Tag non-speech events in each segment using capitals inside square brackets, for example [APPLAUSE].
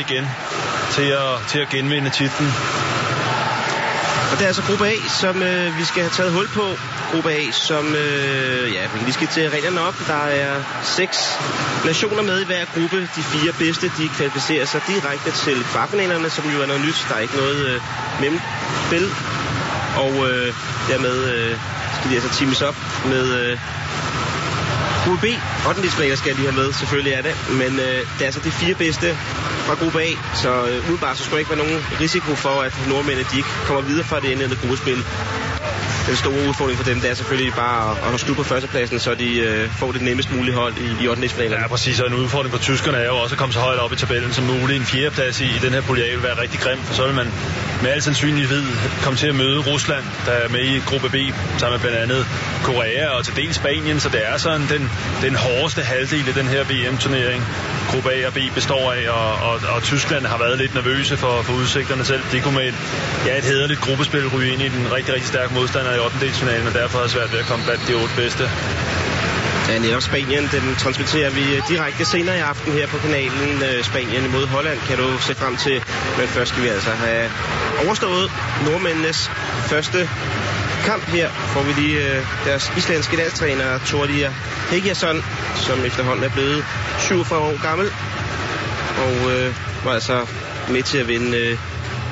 igen til at, til at genvinde titlen. Og det er altså gruppe A, som øh, vi skal have taget hul på. Gruppe A, som øh, ja, vi skal til reglerne op. Der er seks nationer med i hver gruppe. De fire bedste, de kvalificerer sig direkte til kvartfinalerne, som jo er noget nyt. Der er ikke noget øh, mellemspil. Og øh, dermed øh, skal de altså teames op med øh, gruppe B. 8. skal jeg lige have med, selvfølgelig er det. Men øh, det er altså de fire bedste fra gruppe A, så øh, så skulle der ikke være nogen risiko for, at nordmændene de ikke kommer videre fra det indledende gruppespil den store udfordring for dem, det er selvfølgelig bare at, at slutte på førstepladsen, så de øh, får det nemmest mulige hold i, i 8. Ja, præcis. Og en udfordring for tyskerne er jo også at komme så højt op i tabellen som muligt. En fjerdeplads i, i den her pulje vil være rigtig grim, for så vil man med al sandsynlighed komme til at møde Rusland, der er med i gruppe B, sammen med blandt andet Korea og til dels Spanien, så det er sådan den, den hårdeste halvdel i den her VM-turnering. Gruppe A og B består af, og, og, og Tyskland har været lidt nervøse for, for udsigterne selv. De kunne med et, ja, et hederligt gruppespil ryge ind i den rigtig, rigtig stærke modstander i 8. delsfinalen, og derfor har svært ved at komme blandt de otte bedste. Ja, netop Spanien, den transmitterer vi øh, direkte senere i aften her på kanalen. Øh, Spanien imod Holland kan du se frem til. Men først skal vi altså have overstået nordmændenes første kamp her. Får vi lige øh, deres islandske landstræner Tordia Hegiasson, som efterhånden er blevet 47 år gammel. Og øh, var altså med til at vinde øh,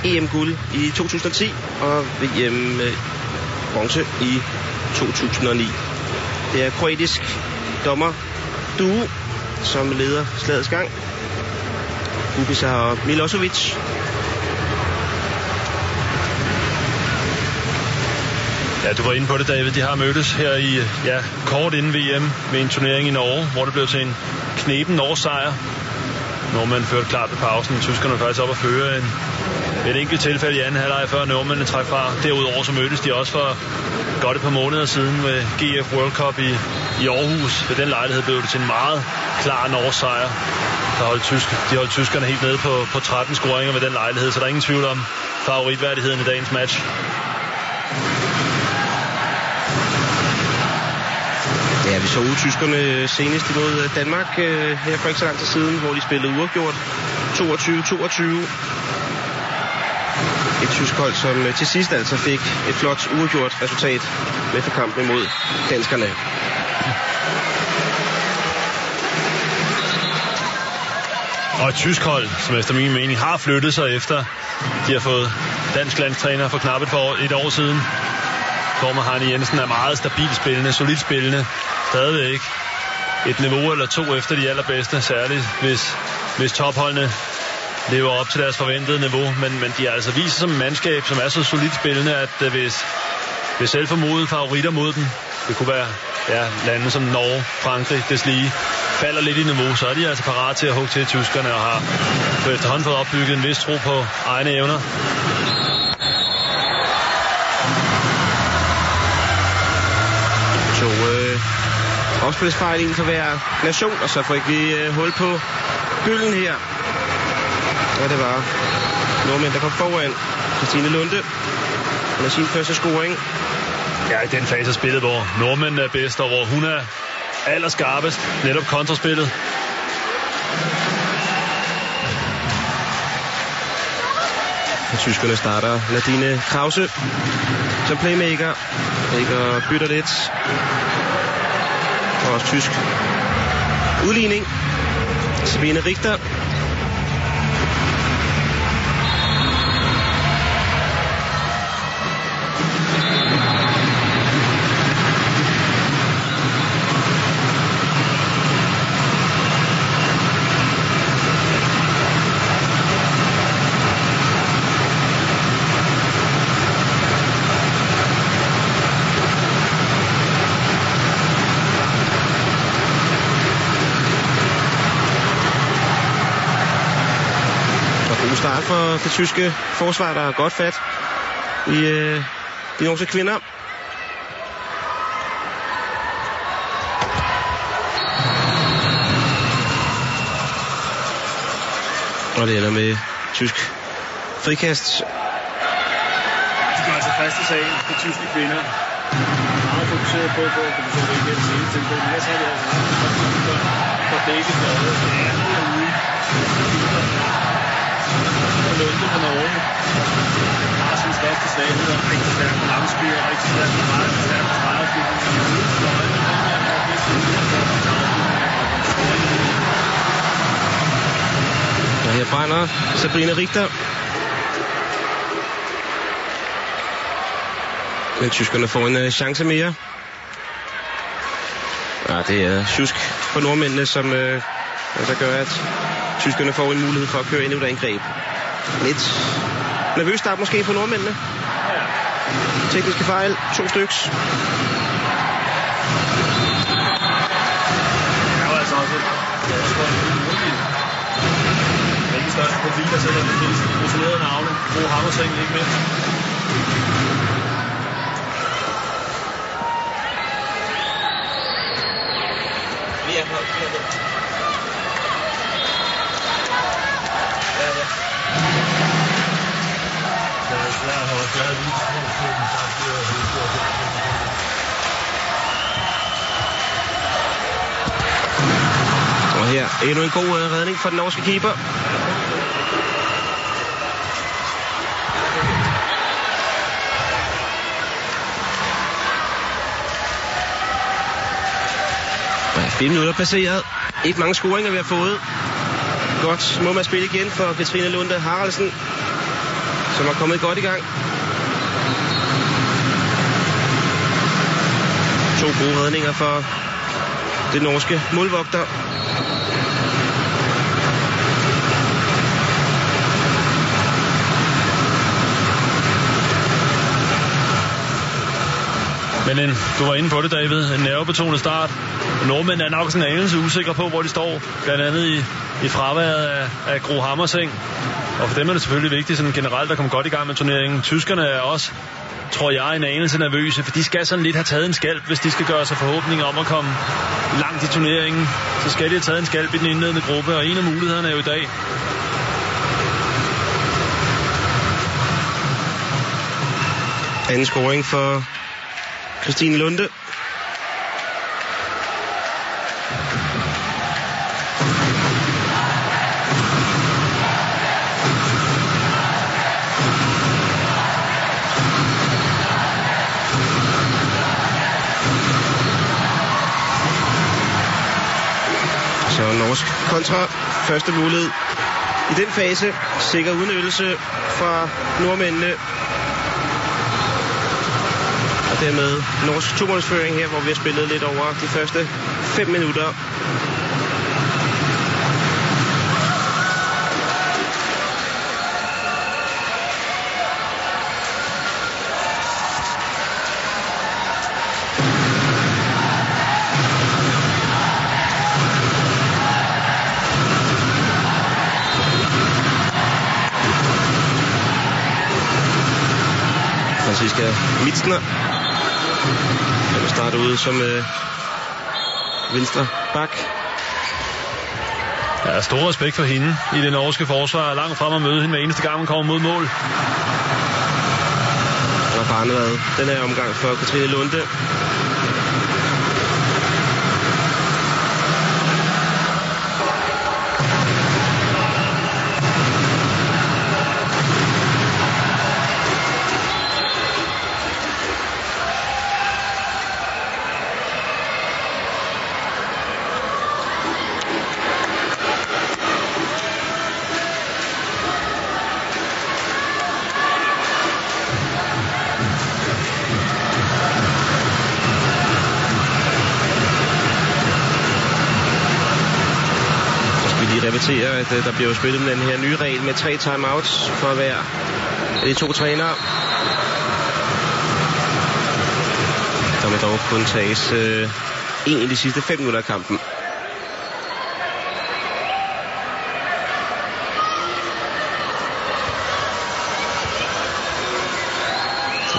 EM-guld i 2010 og VM øh, bronze i 2009. Det er kroatisk dommer Due, som leder slagets gang. Bubica og Milosevic. Ja, du var inde på det, David. De har mødtes her i, ja, kort inden VM med en turnering i Norge, hvor det blev til en knepen Norge sejr. Nordmænd førte klart ved pausen. Tyskerne faktisk op at føre en, et enkelt tilfælde i anden halvleg, før nordmændene træk fra. Derudover så mødtes de også for godt et par måneder siden ved GF World Cup i, i Aarhus. Ved den lejlighed blev det til en meget klar norsk sejr. Der holdt tysk, de holdt tyskerne helt nede på, på 13 scoringer ved den lejlighed, så der er ingen tvivl om favoritværdigheden i dagens match. Ja, vi så tyskerne øh, senest imod øh, Danmark øh, her for ikke så lang tid siden, hvor de spillede uafgjort 22-22. Et tysk hold, som øh, til sidst altså fik et flot uafgjort resultat med for kampen imod danskerne. Og et tysk hold, som efter min mening har flyttet sig efter, de har fået dansk landstræner for knap et, år, et år siden. Tormer Harne Jensen er meget stabil spillende, solidt spillende, stadigvæk et niveau eller to efter de allerbedste, særligt hvis, hvis topholdene lever op til deres forventede niveau, men, men de har altså vist som mandskab, som er så solidt spillende, at uh, hvis, hvis selvformodet favoritter mod dem, det kunne være ja, lande som Norge, Frankrig, deslige, falder lidt i niveau, så er de altså parat til at hugge til tyskerne og har på efterhånden fået opbygget en vis tro på egne evner. To øh, opspilsfejl, en for hver nation, og så får vi øh, hul på gylden her. Ja, det var nordmænd, der kom foran. Christine Lunde med sin første scoring. Ja, i den fase af spillet, hvor nordmændene er bedst, og hvor hun er allerskarpest, netop kontraspillet. Og tyskerne starter Nadine Krause som playmaker. Ikke bytter lidt. Og også tysk udligning. Sabine Richter for det tyske forsvar, der har godt fat i øh, de norske kvinder. Og det ender med tysk frikast. De gør altså fast i sagen, de tyske kvinder. Meget fokuseret på, på at få det igen til hele tilfælde. Men så har de altså haft for begge flade. Det er ude svagheder, rigtig stærkt og rigtig stærk meget stærkt Og her brænder Sabrina Richter. Men tyskerne får en uh, chance mere. Ja, det er tjusk for nordmændene, som uh, altså gør, at tyskerne får en mulighed for at køre endnu et angreb. Lidt nervøs start måske for nordmændene. Ja. Tekniske fejl, to styks. Det var altså også et de største profiler, sætter den mest profilerede navne. Bo Hammerseng ikke mindst. Vi vi er her. Ja, ja. Og her endnu en god øh, redning for den norske keeper. Ja, fire minutter passeret. Ikke mange scoringer, vi har fået. Godt må man spille igen for Katrine Lunde Haraldsen, som er kommet godt i gang. To gode redninger for det norske målvogter. Men en, du var inde på det, David. En nervebetonet start. Nordmænd er nok sådan en anelse usikre på, hvor de står. Blandt andet i, i fraværet af, af Gro Hammerseng. Og for dem er det selvfølgelig vigtigt sådan generelt at komme godt i gang med turneringen. Tyskerne er også, tror jeg, en anelse nervøse, for de skal sådan lidt have taget en skalp, hvis de skal gøre sig forhåbninger om at komme langt i turneringen. Så skal de have taget en skalp i den indledende gruppe, og en af mulighederne er jo i dag. Anden scoring for Christine Lunde. Kontra. Første mulighed i den fase. Sikker udnyttelse fra nordmændene. Og dermed norsk tomålsføring her, hvor vi har spillet lidt over de første 5 minutter. Mitzner. Han vil starte ude som øh, venstre bak. Der er stor respekt for hende i det norske forsvar. Langt frem at møde hende hver eneste gang, man kommer mod mål. Og barnevad den her omgang for Katrine Lunde. Skal at øh, der bliver spillet med den her nye regel med tre timeouts for hver af de to trænere. Der må dog kun tages øh, en i de sidste 5 minutter af kampen.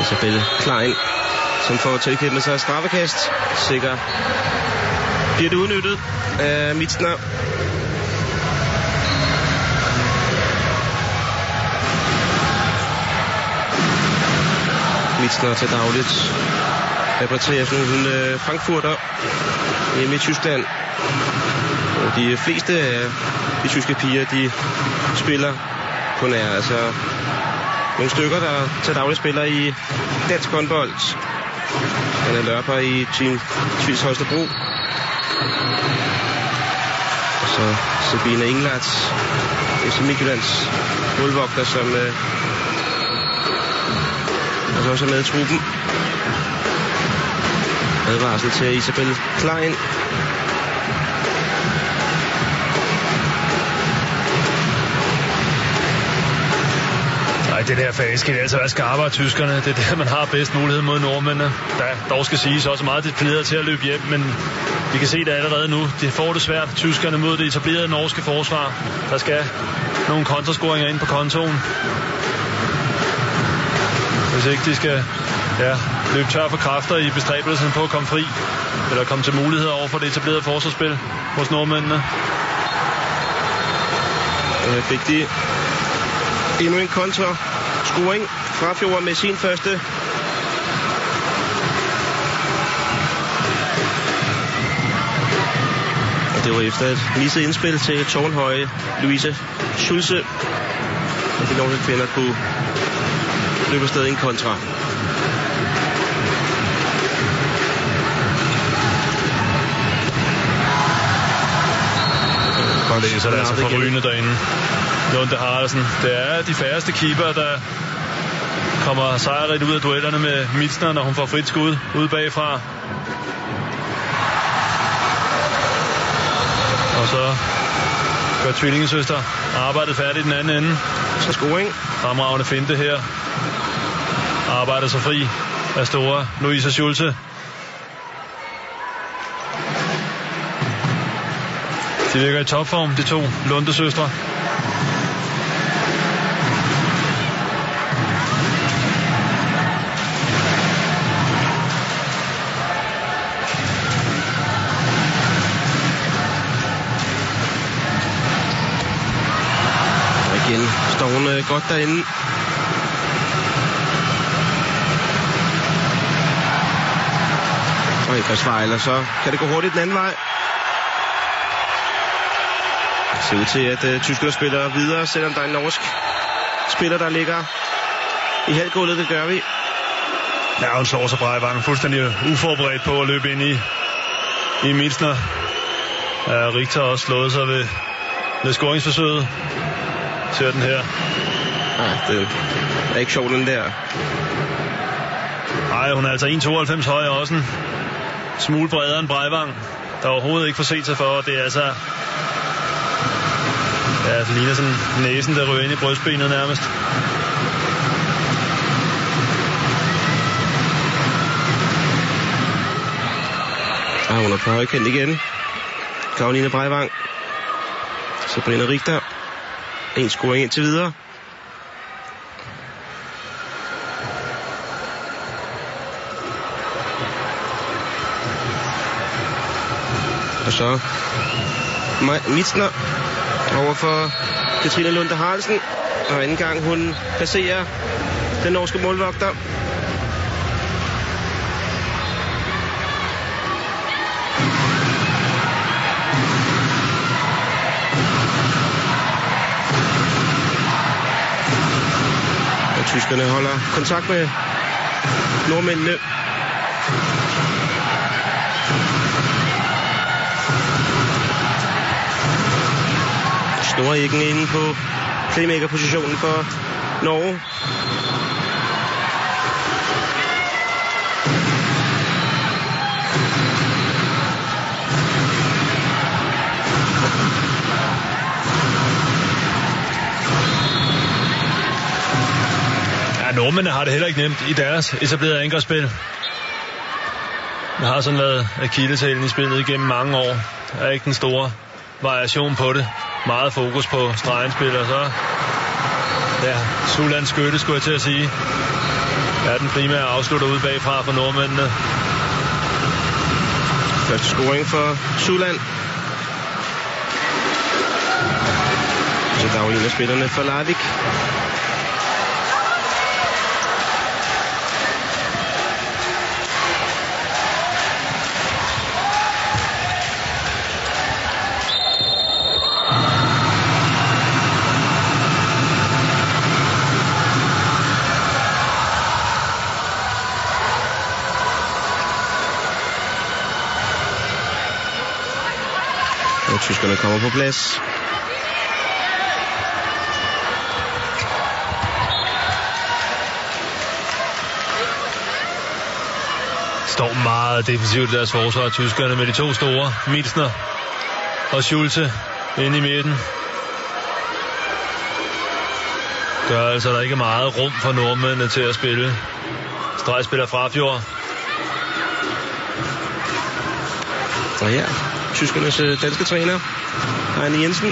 Isabel Klein, som får tilkæmpet sig straffekast. Sikker bliver det udnyttet af Mitzner. Mitzner til dagligt repræsenterer sådan nogle øh, Frankfurter hjemme i Tyskland. Og de fleste af de tyske piger, de spiller på nær, altså nogle stykker, der til daglig spiller i dansk håndbold. Han er løber i Team Tvils Holstebro. Og så Sabine Englarts, FC Midtjyllands målvogter, som øh, så også er med i truppen. Advarsel til Isabel Klein. Nej, det der fase skal altså være skarpere tyskerne. Det er der, man har bedst mulighed mod nordmændene. Der dog skal siges også meget disciplineret til at løbe hjem, men vi kan se det allerede nu. De får det svært, tyskerne, mod det etablerede norske forsvar. Der skal nogle kontrascoringer ind på kontoen. Hvis ikke de skal ja, løbe tør for kræfter i bestræbelsen på at komme fri, eller komme til muligheder over for det etablerede forsvarsspil hos nordmændene. Øh, fik de endnu en kontra scoring fra Fjord med sin første. Og det var efter et misset indspil til tårnhøje Louise Schulze. Og de norske kvinder kunne løbe afsted en kontra. Og det er så der altså forrygende derinde. Lunde Haraldsen. Det er de færreste keeper, der kommer sejrigt ud af duellerne med Mitsner, når hun får frit skud ude bagfra. Og så gør tvillingesøster arbejdet færdigt i den anden ende. Så scoring. Fremragende finte her. Arbejder sig fri af store Louise Schulze. De virker i topform, de to Lunde-søstre. Igen står hun øh, godt derinde. Og Eva Svejler, så kan det gå hurtigt den anden vej. Det ser ud til, at uh, tyskerne spiller videre, selvom der er en norsk spiller, der ligger i halvgulvet. Det gør vi. Ja, hun slår sig Breivang fuldstændig uforberedt på at løbe ind i, i Mitsner. Ja, Richter har også slået sig ved, ved scoringsforsøget. Ser den her. Nej, det er ikke sjovt, den der. Nej, hun er altså 1,92 høj og også en smule bredere end Breivang, der overhovedet ikke får set sig for. Det er altså... Ja, det ligner sådan næsen, der ryger ind i brystbenet nærmest. Og hun er på højkant igen. Karoline Breivang. Sabrina Richter. En scoring indtil videre. Og så Maj Mitsner over for Katrine Lunde Harlsen. Og anden gang hun passerer den norske målvogter. Tyskerne holder kontakt med nordmændene. Snoræggen inde på playmaker-positionen for Norge. Ja, nordmændene har det heller ikke nemt i deres etablerede angrebsspil. Det har sådan været akilleshælen i spillet igennem mange år. Der er ikke den store variation på det. Meget fokus på stregenspil, og så... Ja, Suland skytte, skulle jeg til at sige. Er den primære afslutter ude bagfra for nordmændene. Første scoring for Suland. Så der er jo en af spillerne for Larvik. Kommer på plads. Står meget defensivt deres forsvar, tyskerne, med de to store, Milsner og Schulze inde i midten. Gør altså, der ikke er meget rum for nordmændene til at spille. Stregspiller fra Fjord. Og her, tyskernes øh, danske træner, Heine Jensen.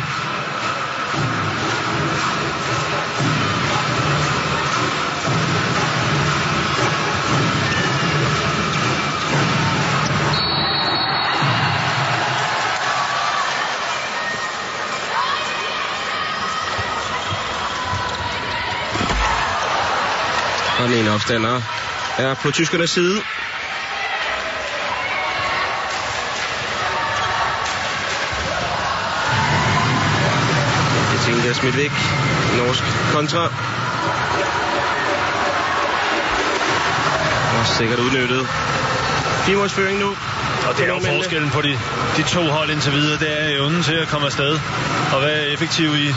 Og den ene opstander er på tyskernes side. Smidt væk. Norsk kontra. Og sikkert udnyttet. Firemålsføring nu. Og det er jo forskellen på de, de to hold indtil videre. Det er evnen til at komme afsted og være effektiv i,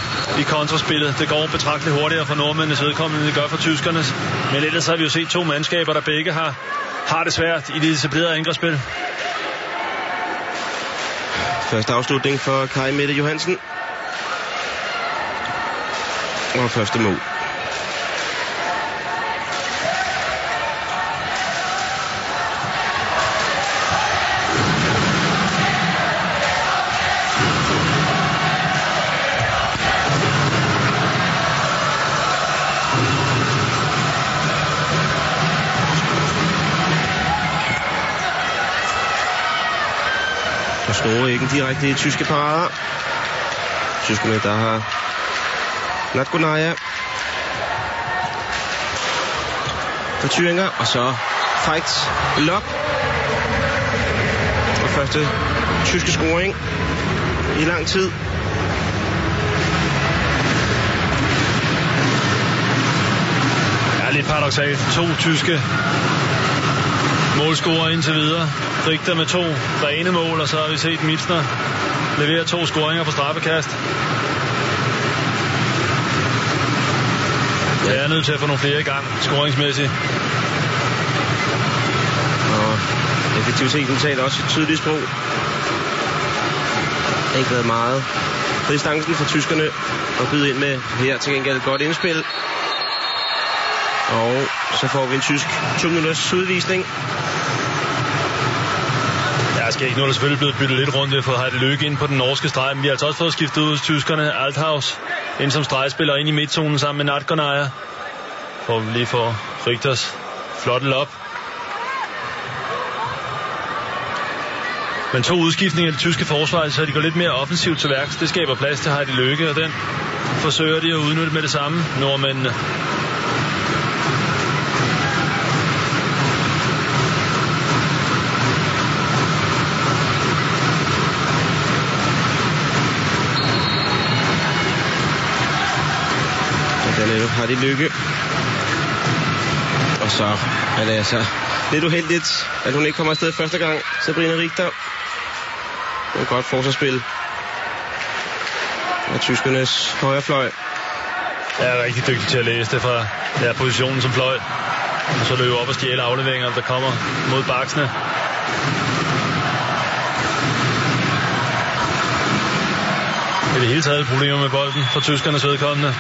i kontraspillet. Det går betragteligt hurtigere for nordmændenes vedkommende, end det gør for tyskernes. Men ellers har vi jo set to mandskaber, der begge har, har det svært i det etablerede angrebsspil. Første afslutning for Kai Mette Johansen. Og første mål. Og Snore ikke direkte i tyske parader. Tyskerne, der har Natgonaja. Fortyringer, og så Fight lock. Og første tyske scoring i lang tid. Ja, lidt paradoxalt. To tyske målscorer indtil videre. Richter med to rene mål, og så har vi set Milsner levere to scoringer på straffekast. Jeg er nødt til at få nogle flere i gang, scoringsmæssigt. Og effektiviteten taler også et tydeligt sprog. Det har ikke været meget på distancen for tyskerne at byde ind med her til gengæld et godt indspil. Og så får vi en tysk 2 minutters udvisning. Jeg skal ikke nu er der selvfølgelig blevet byttet lidt rundt. Vi har fået Heide Løkke ind på den norske streg, men vi har altså også fået skiftet ud hos tyskerne. Althaus ind som stregspiller ind i midtzonen sammen med Natgonaja. Får vi lige for Richters flotte op. Men to udskiftninger i det tyske forsvar, så de går lidt mere offensivt til værks. Det skaber plads til Heidi Løkke, og den forsøger de at udnytte med det samme, nordmændene. Lave. har de lykke. Og så er det altså lidt uheldigt, at hun ikke kommer afsted første gang. Sabrina Richter. Det er godt forsvarsspil. Og tyskernes højre fløj. Jeg er rigtig dygtig til at læse det fra ja, positionen som fløj. Og så løber op og stjæle afleveringer, der kommer mod baksene. Det er det hele taget problemer med bolden for tyskernes vedkommende.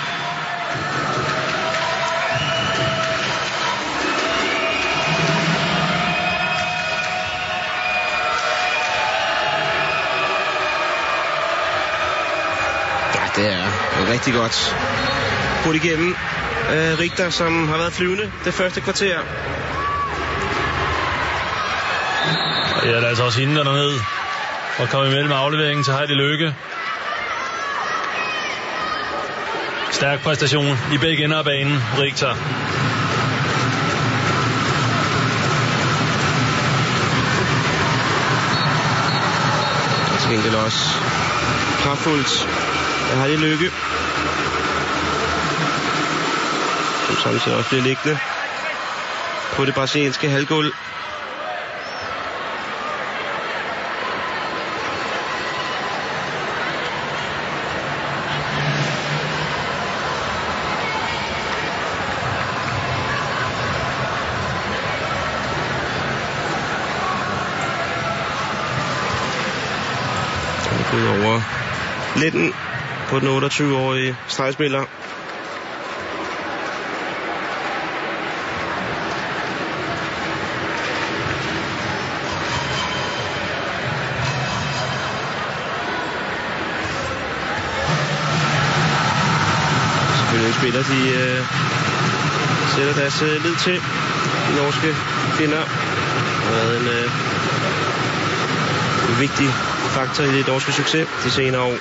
Rigtig godt. Brudt igennem. Øh, Richter, som har været flyvende det første kvarter. Og ja, det er altså også hende, der er dernede og kommer imellem afleveringen til Heidi Løkke. Stærk præstation i begge ender af banen, Richter. Og til gengæld også kraftfuldt. Der har de lykke. som så også bliver liggende på det brasilianske halvgulv. ud over 19 på den 28-årige stregspiller Selvfølgelig spiller, de øh, sætter deres øh, lid til. De norske kvinder har været en, øh, en vigtig faktor i det norske succes de senere år.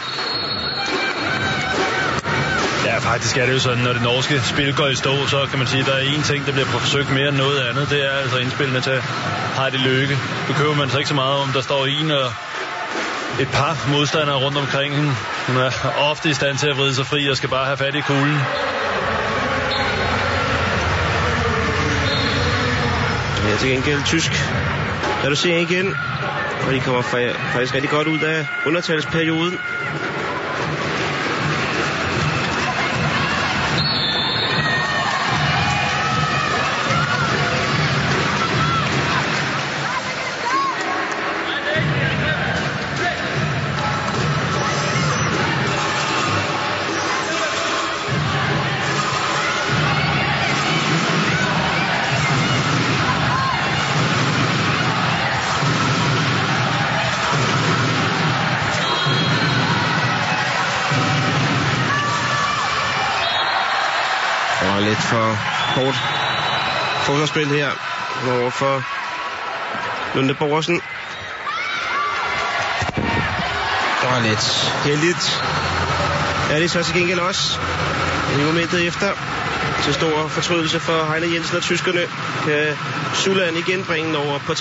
Ja, faktisk er det jo sådan, når det norske spil går i stå, så kan man sige, at der er én ting, der bliver forsøgt mere end noget andet. Det er altså indspillene til Heidi Løkke. Nu køber man så ikke så meget om, der står en og et par modstandere rundt omkring hende. Hun er ofte i stand til at vride sig fri og skal bare have fat i kuglen. Ja, til gengæld tysk. Lad du se igen. Og de kommer faktisk rigtig godt ud af undertalsperioden. Forsvarsspil her over for Lunde Borgersen. Og lidt heldigt. Er det så til gengæld også i momentet efter. Til stor fortrydelse for Heine Jensen og tyskerne kan Suland igen bringe den over på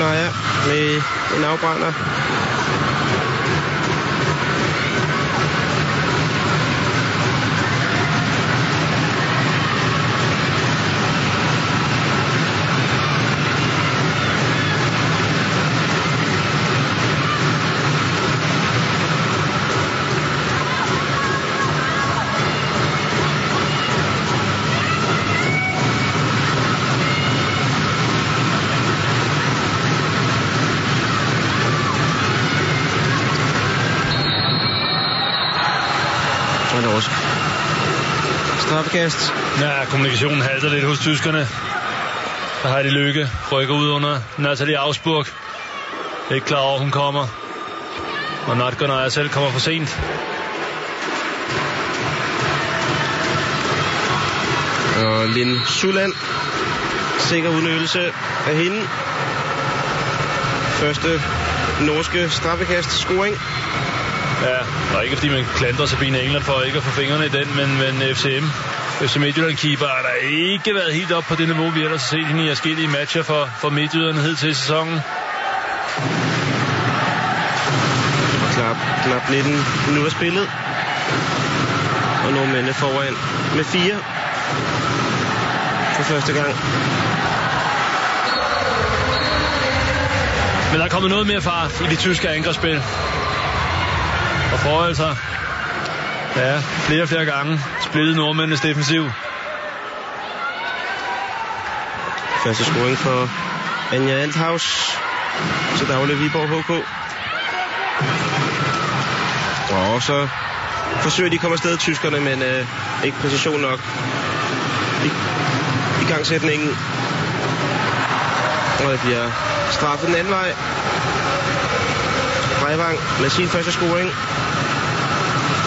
tre. Gunaya med en afbrænder. Og Straffekast. Ja, kommunikationen halter lidt hos tyskerne. Der har de lykke. Rykker ud under Natalie Augsburg. Ikke klar over, hun kommer. Og Natgunner selv kommer for sent. Og Lin Suland. Sikker udnyttelse af hende. Første norske straffekast scoring. Ja, og ikke fordi man klandrer Sabine England for ikke at få fingrene i den, men, men FCM, FC Midtjylland keeper har der ikke været helt op på det niveau, vi ellers har set hende i forskellige matcher for, for Midtjylland hed til sæsonen. Knap, knap 19 minutter spillet. Og nordmændene foran med fire. For første gang. Men der er kommet noget mere fart i de tyske angrebsspil. Og forhold altså. sig ja, flere og flere gange splittet nordmændenes defensiv. Første scoring for Anja Althaus til daglig Viborg HK. Og så forsøger de at komme afsted, tyskerne, men øh, ikke præcision nok. I, I gangsætningen. Og det bliver straffet den anden vej. Breivang med sin første scoring.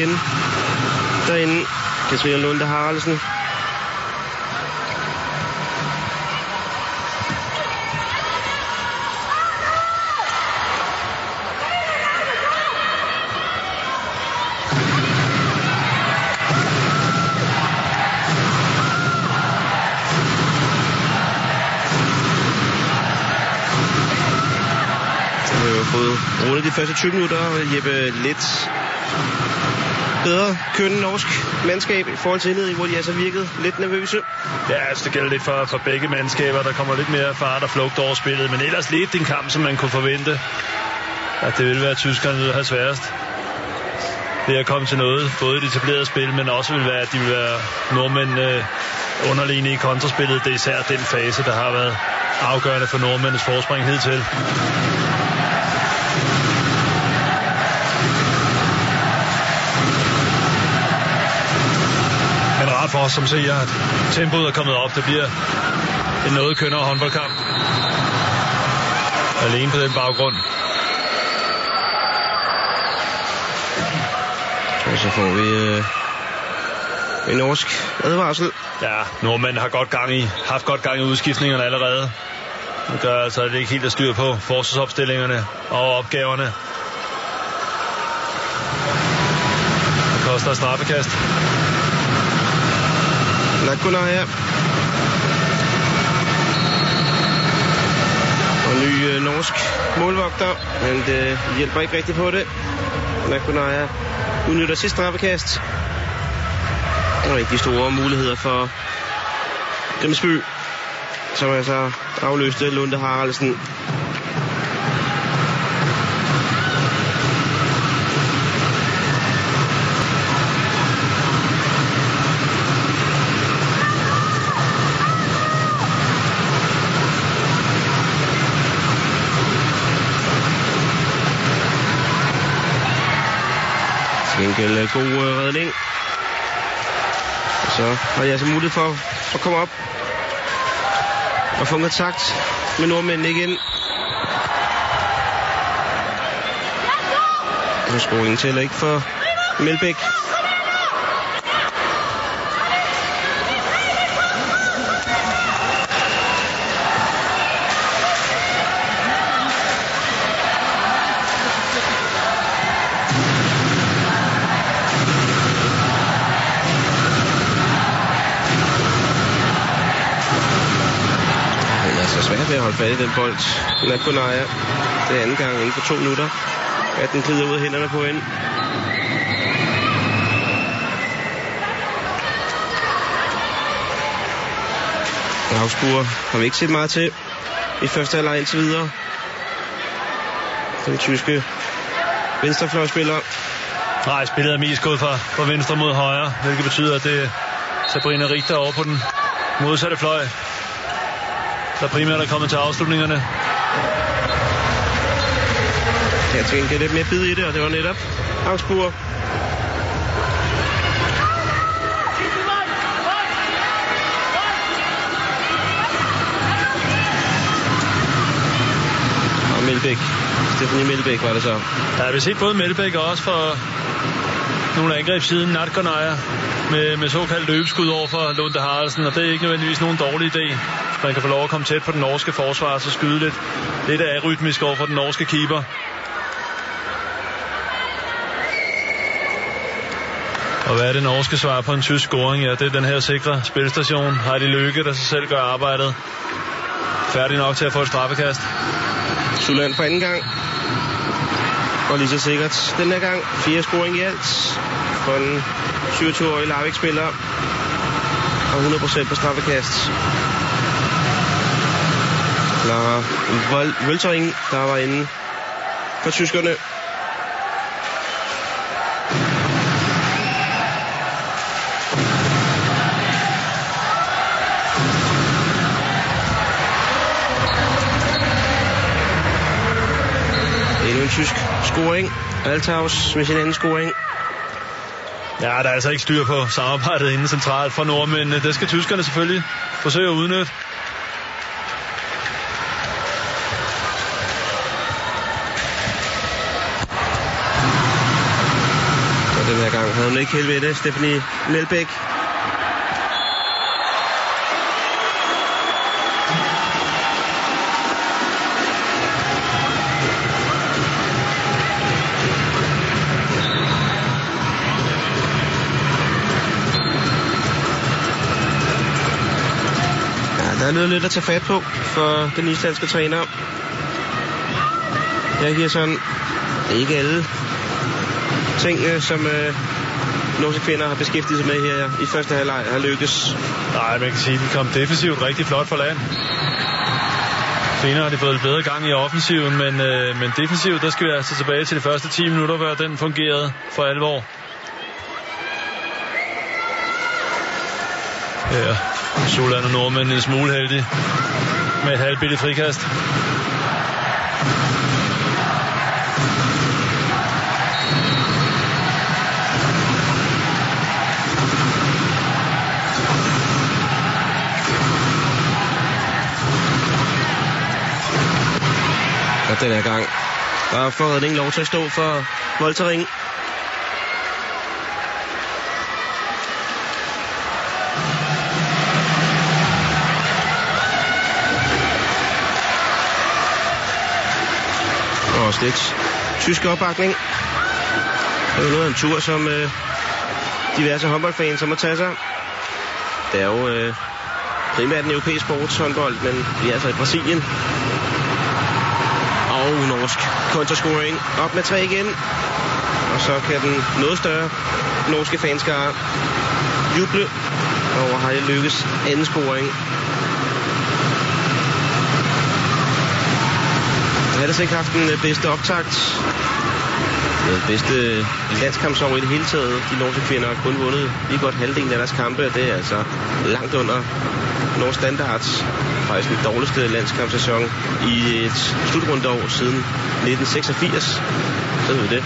igen. Derinde Katrine Lunde Haraldsen. fået rundet de første 20 minutter. Jeppe lidt bedre kønne norsk mandskab i forhold til indledning, hvor de altså virkede lidt nervøse. Ja, altså det gælder lidt for, for begge mandskaber. Der kommer lidt mere fart og flugt over spillet, men ellers lidt en kamp, som man kunne forvente, at det ville være tyskerne, der har sværest ved at komme til noget. Både i det etablerede spil, men også vil være, at de vil være nordmænd øh, underliggende i kontraspillet. Det er især den fase, der har været afgørende for nordmændens forspring hidtil. For os som ser, at tempoet er kommet op. Det bliver en noget kønnere håndboldkamp. Alene på den baggrund. Og så får vi øh, en norsk advarsel. Ja, nordmænd har godt gang i, haft godt gang i udskiftningerne allerede. Det gør altså, at det ikke helt er styr på forsvarsopstillingerne og opgaverne. Det koster straffekast. Nakunaja. Og ny øh, norsk målvogter, men det hjælper ikke rigtigt på det. Nakunaja udnytter sit straffekast. Og ikke de store muligheder for Grimsby, som altså afløste Lunde Haraldsen. Gengæld øh, god øh, redning. Og så har jeg altså mulighed for at komme op og få kontakt med nordmændene igen. Og scoringen tæller ikke for Melbæk. Holde fat i den bold. Nakunaya. Det er anden gang inden for to minutter, at den glider ud af hænderne på hende. Afskuer har vi ikke set meget til i første halvleg indtil videre. Den tyske venstrefløjspiller. Nej, spillet er mest gået fra, fra venstre mod højre, hvilket betyder, at det er Sabrina Richter over på den modsatte fløj, der primært er kommet til afslutningerne. Jeg tænkte lidt mere bid i det, og det var netop Augsburg. Og Melbæk. Stefanie Melbæk var det så. Ja, vi har set både Melbæk og også for nogle angreb siden Natkonaja med, med såkaldt løbeskud over for Lunde Haraldsen, og det er ikke nødvendigvis nogen dårlig idé. Man kan få lov at komme tæt på den norske forsvar, så skyde lidt, lidt rytmisk over for den norske keeper. Og hvad er det norske svar på en tysk scoring? Ja, det er den her sikre spilstation. Har de Lykke, der sig selv gør arbejdet. Færdig nok til at få et straffekast. Suland for anden gang. Og lige så sikkert den her gang. Fire scoring i alt. For en 27-årig Larvik-spiller. Og 100% på straffekast. Clara Vøltering, der var inde for tyskerne. Endnu en tysk scoring. Althaus med sin anden scoring. Ja, der er altså ikke styr på samarbejdet inden centralt for nordmændene. Det skal tyskerne selvfølgelig forsøge at udnytte. Ikke helt ved det. Stephanie Melbæk. Ja, der er noget lidt at tage fat på for den islandske træner. Jeg giver sådan ikke alle ting, øh, som øh, norske kvinder har beskæftiget sig med her i første halvleg har lykkes. Nej, man kan sige, at de kom defensivt rigtig flot for land. Senere har de fået lidt bedre gang i offensiven, men, øh, men defensivt, der skal vi altså tilbage til de første 10 minutter, hvor den fungerede for alvor. Ja, Solan og Nordmænd en smule heldig med et halvbilligt frikast. Den her gang, der får Redning lov til at stå for Voltering. Også lidt tysk opbakning. Det er jo noget af en tur, som øh, diverse håndboldfans må tage sig. Det er jo øh, primært en europæisk sportshåndbold, men vi er altså i Brasilien. Og norsk kontrascoring. Op med tre igen. Og så kan den noget større norske fanskare juble over det lykkes anden scoring. Jeg har ellers ikke haft den øh, bedste optakt. Den bedste landskampsår i det hele taget. De norske kvinder har kun vundet lige godt halvdelen af deres kampe, det er altså langt under norsk standards. Faktisk den dårligste landskampsæson i et slutrundeår siden 1986. Så ved vi det.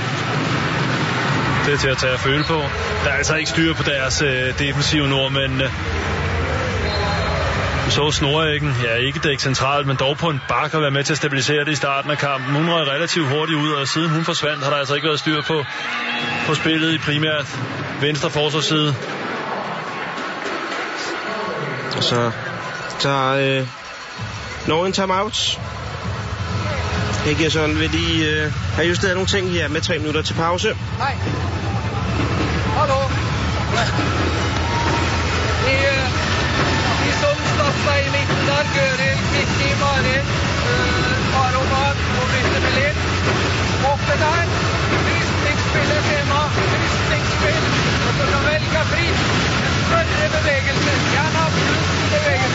Det er til at tage at føle på. Der er altså ikke styr på deres øh, defensive nord, men øh, så Snorækken, ja ikke dæk centralt, men dog på en bak og være med til at stabilisere det i starten af kampen. Hun røg relativt hurtigt ud, og siden hun forsvandt, har der altså ikke været styr på, på spillet i primært venstre forsvarsside. Og så tager øh, Norge en timeout. Jeg giver sådan, vil lige øh, have justeret nogle ting her med tre minutter til pause. Nej. Hallo. I, eh, de som stoppa i midten der, Gøril, Kikki, Marin, uh, øh, Aroman og Bytte Melin. Oppe der, krysningsspill er tema, krysningsspill. Og så kan velge fritt en større bevegelse, gjerne absolutt bevegelse.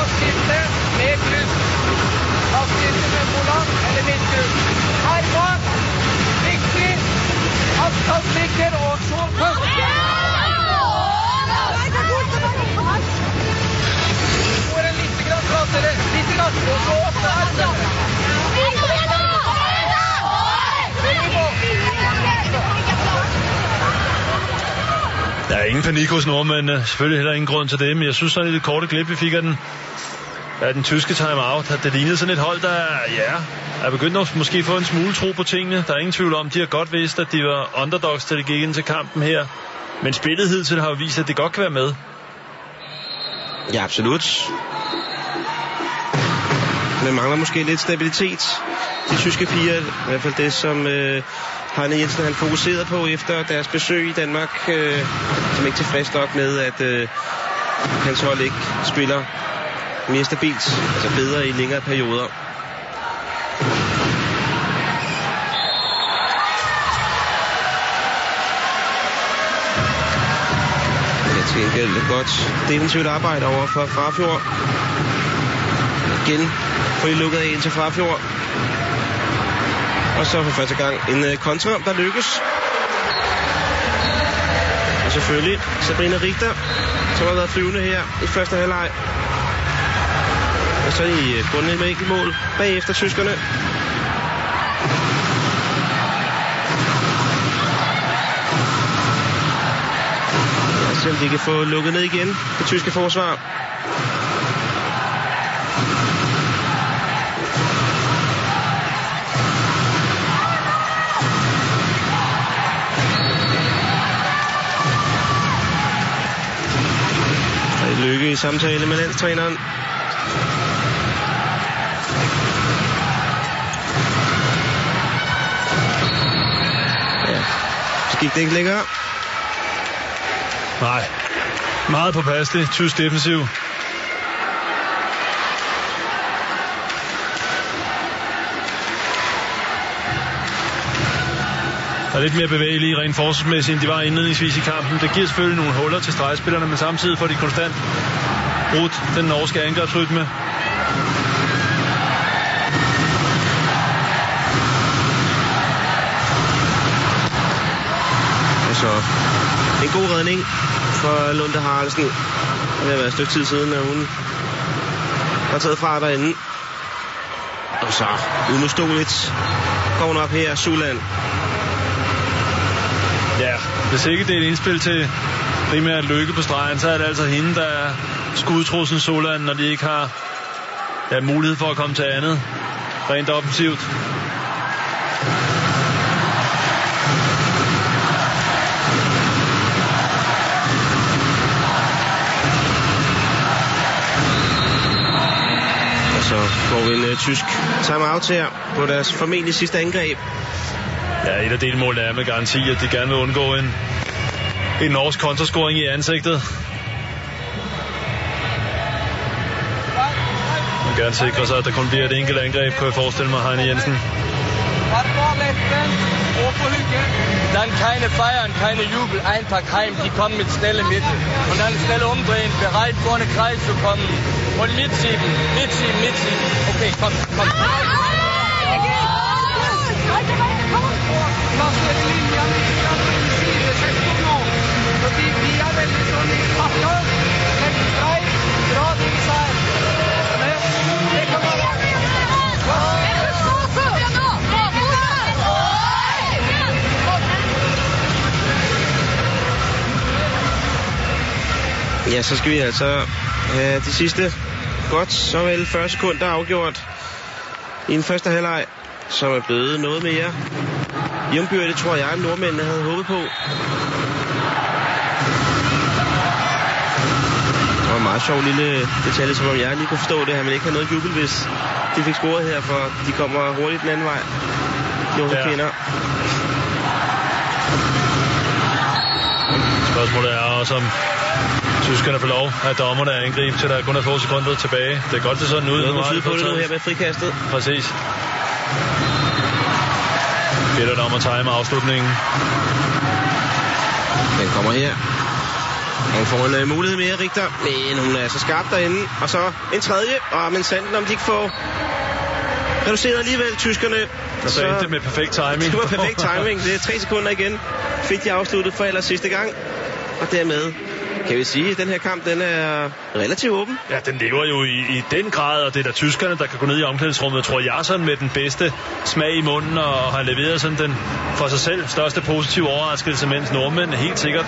Plastskifte med kryss. Plastskifte med Moland eller midtkryss. Her bak, viktig, Avstand ligger og så først. Får en lite grann plassere, lite grann, og så der. Der er ingen panik hos nordmændene. Selvfølgelig heller ingen grund til det, men jeg synes sådan lidt korte klip, vi fik af den, af den tyske timeout, det lignede sådan et hold, der ja, er begyndt at måske få en smule tro på tingene. Der er ingen tvivl om, de har godt vidst, at de var underdogs, til de gik ind til kampen her. Men spillet hidtil har jo vist, at det godt kan være med. Ja, absolut. Men mangler måske lidt stabilitet. De tyske fire, i hvert fald det, som øh, Heine Jensen han fokuserede på efter deres besøg i Danmark, øh, som ikke tilfreds nok med, at øh, hans hold ikke spiller mere stabilt, altså bedre i længere perioder. Det er til gengæld et godt defensivt arbejde over for Frafjord. Igen får de lukket af ind til Frafjord. Og så for første gang en øh, kontra, der lykkes. Og selvfølgelig Sabrina Richter, som har været flyvende her i første halvleg. Og så i øh, bundet med enkelt mål bagefter tyskerne. Ja, os de kan få lukket ned igen, det tyske forsvar. Lykke i samtale med landstræneren. gik det ikke længere. Nej. Meget påpasselig. Tysk defensiv. Der er lidt mere bevægelige rent forsvarsmæssigt, end de var indledningsvis i kampen. Det giver selvfølgelig nogle huller til stregspillerne, men samtidig får de konstant brudt den norske angrebsrytme. En god redning for Lunde Haraldsen. Det har været et stykke tid siden, at hun har taget fra derinde. Og så umodståeligt går hun op her, Suland. Ja, hvis ikke det er et indspil til primært lykke på stregen, så er det altså hende, der er skudtrussen Solan, når de ikke har ja, mulighed for at komme til andet rent offensivt. Får en uh, tysk timeout her på deres formentlig sidste angreb. Ja, et af delmålene er med garanti, at de gerne vil undgå en, en norsk kontrascoring i ansigtet. Og gerne sikre sig, at der kun bliver et enkelt angreb, kunne jeg forestille mig, Heine Jensen. Dann keine Feiern, keine Jubel, einfach heim. Die kommen mit schnelle Mitte. Und dann schnell umdrehen, bereit vorne Kreis zu kommen. Und mitschieben, mitschieben, mitschieben. Okay, komm, komm. Plass ned i linjen, linjen på side 16 nå. Fordi vi er veldig sånn i pakka. Veldig streit. Bra ting her. Men det kan være Ja, så skal vi altså have de sidste godt så vel 40 sekunder afgjort i den første halvleg, som er blevet noget mere jævnbyrdigt, tror jeg, nordmændene havde håbet på. Det var en meget sjov lille detalje, som om jeg lige kunne forstå det, at man ikke har noget jubel, hvis de fik scoret her, for de kommer hurtigt den anden vej. Ja. ja. kvinder. Spørgsmålet er også, om tyskerne får lov af dommerne at angribe, til der kun er få sekunder tilbage. Det er godt, det sådan ud. Noget tyde de på det nu her med frikastet. Præcis. Beder dig om at time afslutningen. Den kommer her. Hun får en uh, mulighed mere, Richter. Men hun er så skarp derinde. Og så en tredje. Og men sanden, om de ikke får reduceret alligevel tyskerne. Og så endte det med perfekt timing. Det var perfekt timing. Det er tre sekunder igen. Fik de afsluttet for aller sidste gang. Og dermed kan vi sige, at den her kamp den er relativt åben. Ja, den lever jo i, i den grad, og det er da tyskerne, der kan gå ned i omklædningsrummet, tror jeg, sådan med den bedste smag i munden, og har leveret sådan den for sig selv største positive overraskelse, mens nordmændene helt sikkert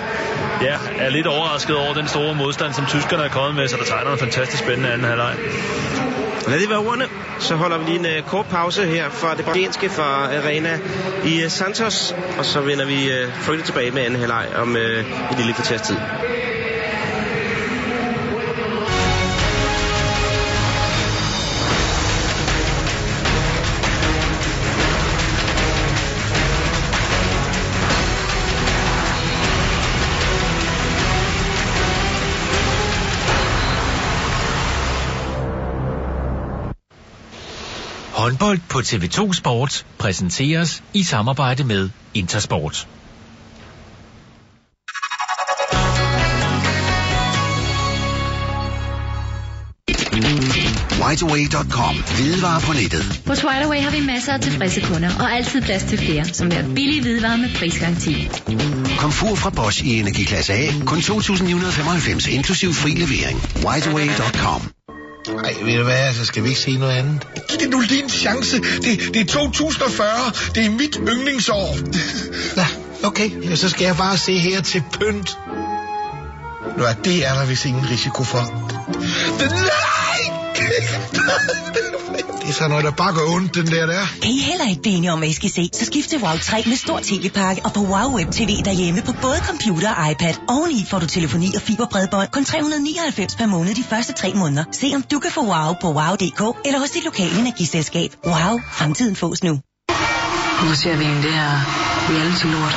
ja, er lidt overrasket over den store modstand, som tyskerne er kommet med, så der tegner en fantastisk spændende anden halvleg. Lad det være ordene. Så holder vi lige en uh, kort pause her fra det brasilianske fra Arena i uh, Santos. Og så vender vi uh, frygteligt tilbage med anden halvleg om uh, et lille kvarters tid. Håndbold på TV2 Sport præsenteres i samarbejde med Intersport. Whiteaway.com. Hvidevarer på nettet. Hos Whiteaway har vi masser af tilfredse kunder og altid plads til flere, som vil have billige hvidevarer med prisgaranti. Komfur fra Bosch i energiklasse A. Kun 2.995 inklusiv fri levering. Whiteaway.com. Ej, ved du hvad, så skal vi ikke sige noget andet? Giv det nu lige en chance. Det, det er 2040. Det er mit yndlingsår. [LAUGHS] Nå, okay, ja, så skal jeg bare se her til pynt. Er det er der vist ingen risiko for. Nej! [LAUGHS] [LAUGHS] Det er sådan noget, der bare gør ondt, den der der. Kan I heller ikke blive enige om, hvad I skal se, så skift til Wow 3 med stor tv-pakke og på Wow Web TV derhjemme på både computer og iPad. Oveni får du telefoni og fiberbredbånd kun 399 per måned de første tre måneder. Se om du kan få Wow på wow.dk eller hos dit lokale energiselskab. Wow, fremtiden fås nu. Hvorfor ser vi egentlig det her reality-lort?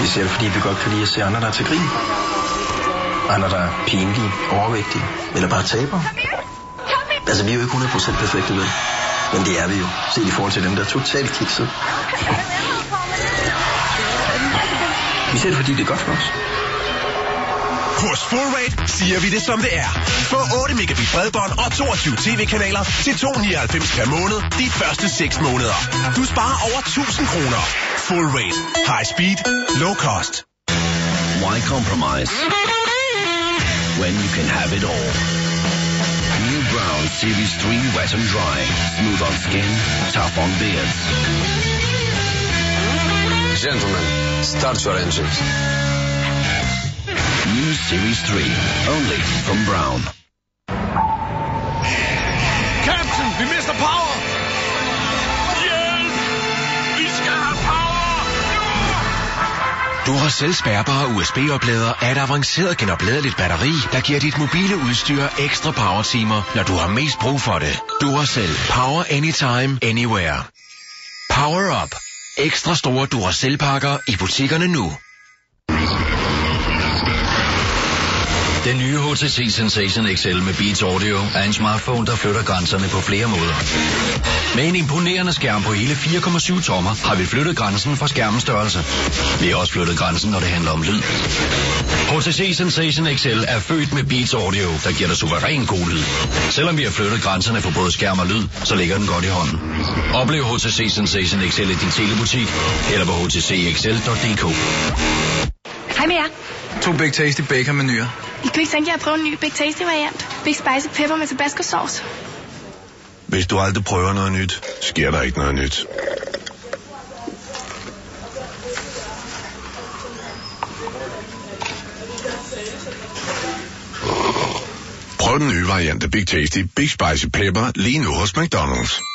Vi ser det, fordi vi godt kan lide at se andre, der er til grin. Andre, der er pinlige, overvægtige, eller bare taber. Altså, vi er jo ikke 100% perfekte, vel? Men det er vi jo, set i forhold til dem, der er totalt kikset. Vi ser det, fordi det er godt for os. Hos Fullrate siger vi det som det er. Få 8 megabit bredbånd og 22 tv-kanaler til 2,99 per måned de første 6 måneder. Du sparer over 1000 kroner. Fullrate. High speed. Low cost. Why compromise when you can have it all? New Brown Series 3 Wet and Dry. Smooth on skin, tough on beards. Gentlemen, start your engines. New Series 3. Only from Brown. Captain, vi the power! Duracell spærbare USB-oplader er et avanceret genopladeligt batteri, der giver dit mobile udstyr ekstra power-timer, når du har mest brug for det. Duracell. Power anytime, anywhere. Power up. Ekstra store Duracell-pakker i butikkerne nu. Den nye HTC Sensation XL med Beats Audio er en smartphone, der flytter grænserne på flere måder. Med en imponerende skærm på hele 4,7 tommer har vi flyttet grænsen for skærmens Vi har også flyttet grænsen, når det handler om lyd. HTC Sensation XL er født med Beats Audio, der giver dig suveræn god lyd. Selvom vi har flyttet grænserne for både skærm og lyd, så ligger den godt i hånden. Oplev HTC Sensation XL i din telebutik eller på htcxl.dk. Hej med jer. To Big Tasty Bacon menuer. I kunne ikke tænke jer at prøve en ny Big Tasty variant? Big Spicy Pepper med Tabasco sauce. Hvis du aldrig prøver noget nyt, sker der ikke noget nyt. Prøv den nye variant af Big Tasty Big Spicy Pepper lige nu hos McDonald's.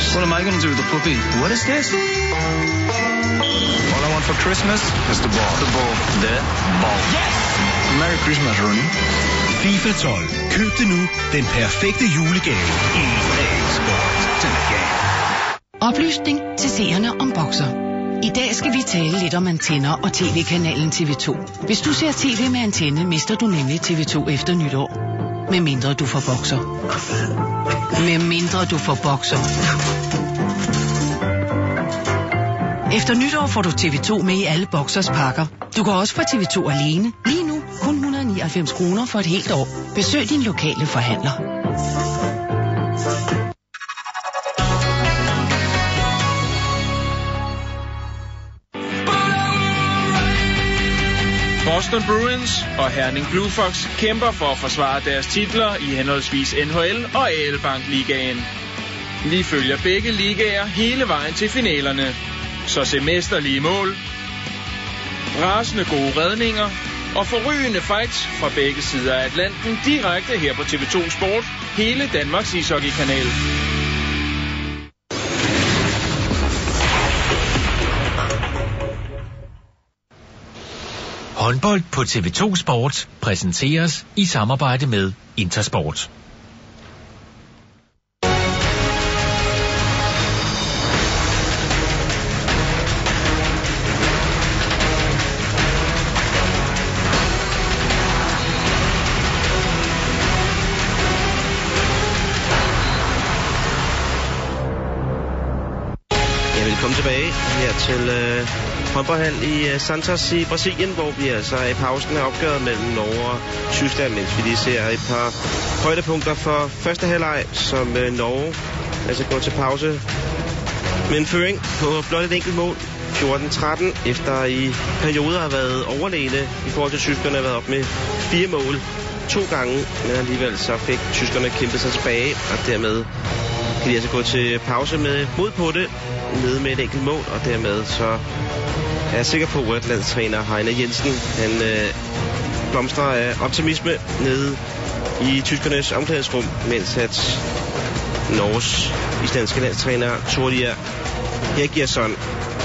Sweaters. What am I going to do with the puppy? What is this? All I want for Christmas is the ball. The ball. The ball. Yes! Merry Christmas, Rooney. FIFA 12. Køb det nu. Den perfekte julegave. EA Sports. Oplysning til seerne om bokser. I dag skal vi tale lidt om antenner og tv-kanalen TV2. Hvis du ser tv med antenne, mister du nemlig TV2 efter nytår. Med mindre du får bokser. Med mindre du får bokser. Efter nytår får du TV2 med i alle boksers pakker. Du kan også få TV2 alene. Lige nu kun 199 kroner for et helt år. Besøg din lokale forhandler. Boston Bruins og Herning Blue Fox kæmper for at forsvare deres titler i henholdsvis NHL og AL Bank Ligaen. Vi følger begge ligaer hele vejen til finalerne. Så semesterlige mål, rasende gode redninger og forrygende fights fra begge sider af Atlanten direkte her på TV2 Sport, hele Danmarks ishockeykanal. Håndbold på TV2 Sport præsenteres i samarbejde med Intersport. Ja, velkommen tilbage her til øh, håndboldhal i øh, Santos i Brasilien, hvor vi altså i pausen er opgøret mellem Norge og Tyskland, mens vi lige ser et par højdepunkter for første halvleg, som øh, Norge altså går til pause med en føring på blot et enkelt mål. 14-13, efter i perioder har været overlegne i forhold til tyskerne, har været op med fire mål to gange, men alligevel så fik tyskerne kæmpet sig tilbage, og dermed kan de altså gå til pause med mod på det, nede med et enkelt mål, og dermed så er jeg sikker på, at landstræner Heiner Jensen, han øh, blomstrer af optimisme nede i tyskernes omklædningsrum, mens at Norges islandske landstræner Tordia Hergjersson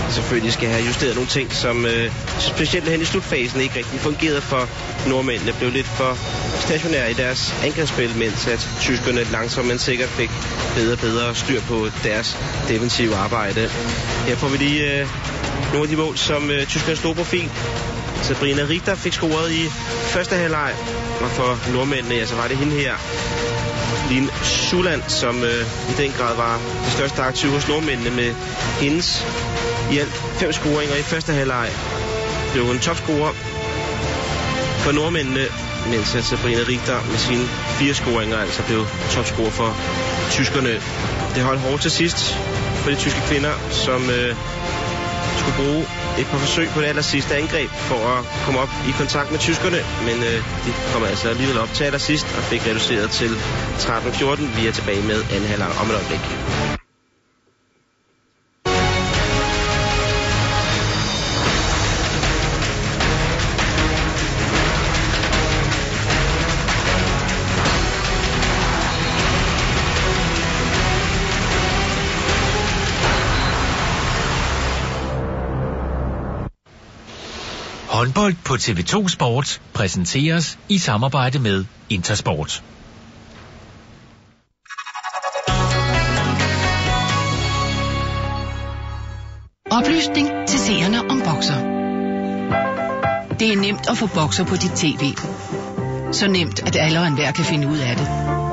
selvfølgelig skal have justeret nogle ting, som øh, specielt hen i slutfasen ikke rigtig fungerede for nordmændene. Blev lidt for stationære i deres angrebsspil, mens at tyskerne langsomt men sikkert fik bedre og bedre styr på deres defensive arbejde. Her får vi lige øh, nogle af de mål, som øh, stod store profil Sabrina Richter fik scoret i første halvleg, og for nordmændene, ja, så var det hende her, Lin Suland, som øh, i den grad var det største aktiv hos nordmændene med hendes i alt fem scoringer i første halvleg. Blev en topscorer for nordmændene, mens at Sabrina Richter med sine fire scoringer altså blev topscorer for tyskerne. Det holdt hårdt til sidst for de tyske kvinder, som øh, skulle bruge et par forsøg på det aller sidste angreb for at komme op i kontakt med tyskerne, men øh, de kom altså alligevel op til allersidst og fik reduceret til 13-14. Vi er tilbage med anden halvleg om et øjeblik. Håndbold på TV2 Sport præsenteres i samarbejde med Intersport. Oplysning til seerne om bokser. Det er nemt at få bokser på dit tv. Så nemt, at alle og enhver kan finde ud af det.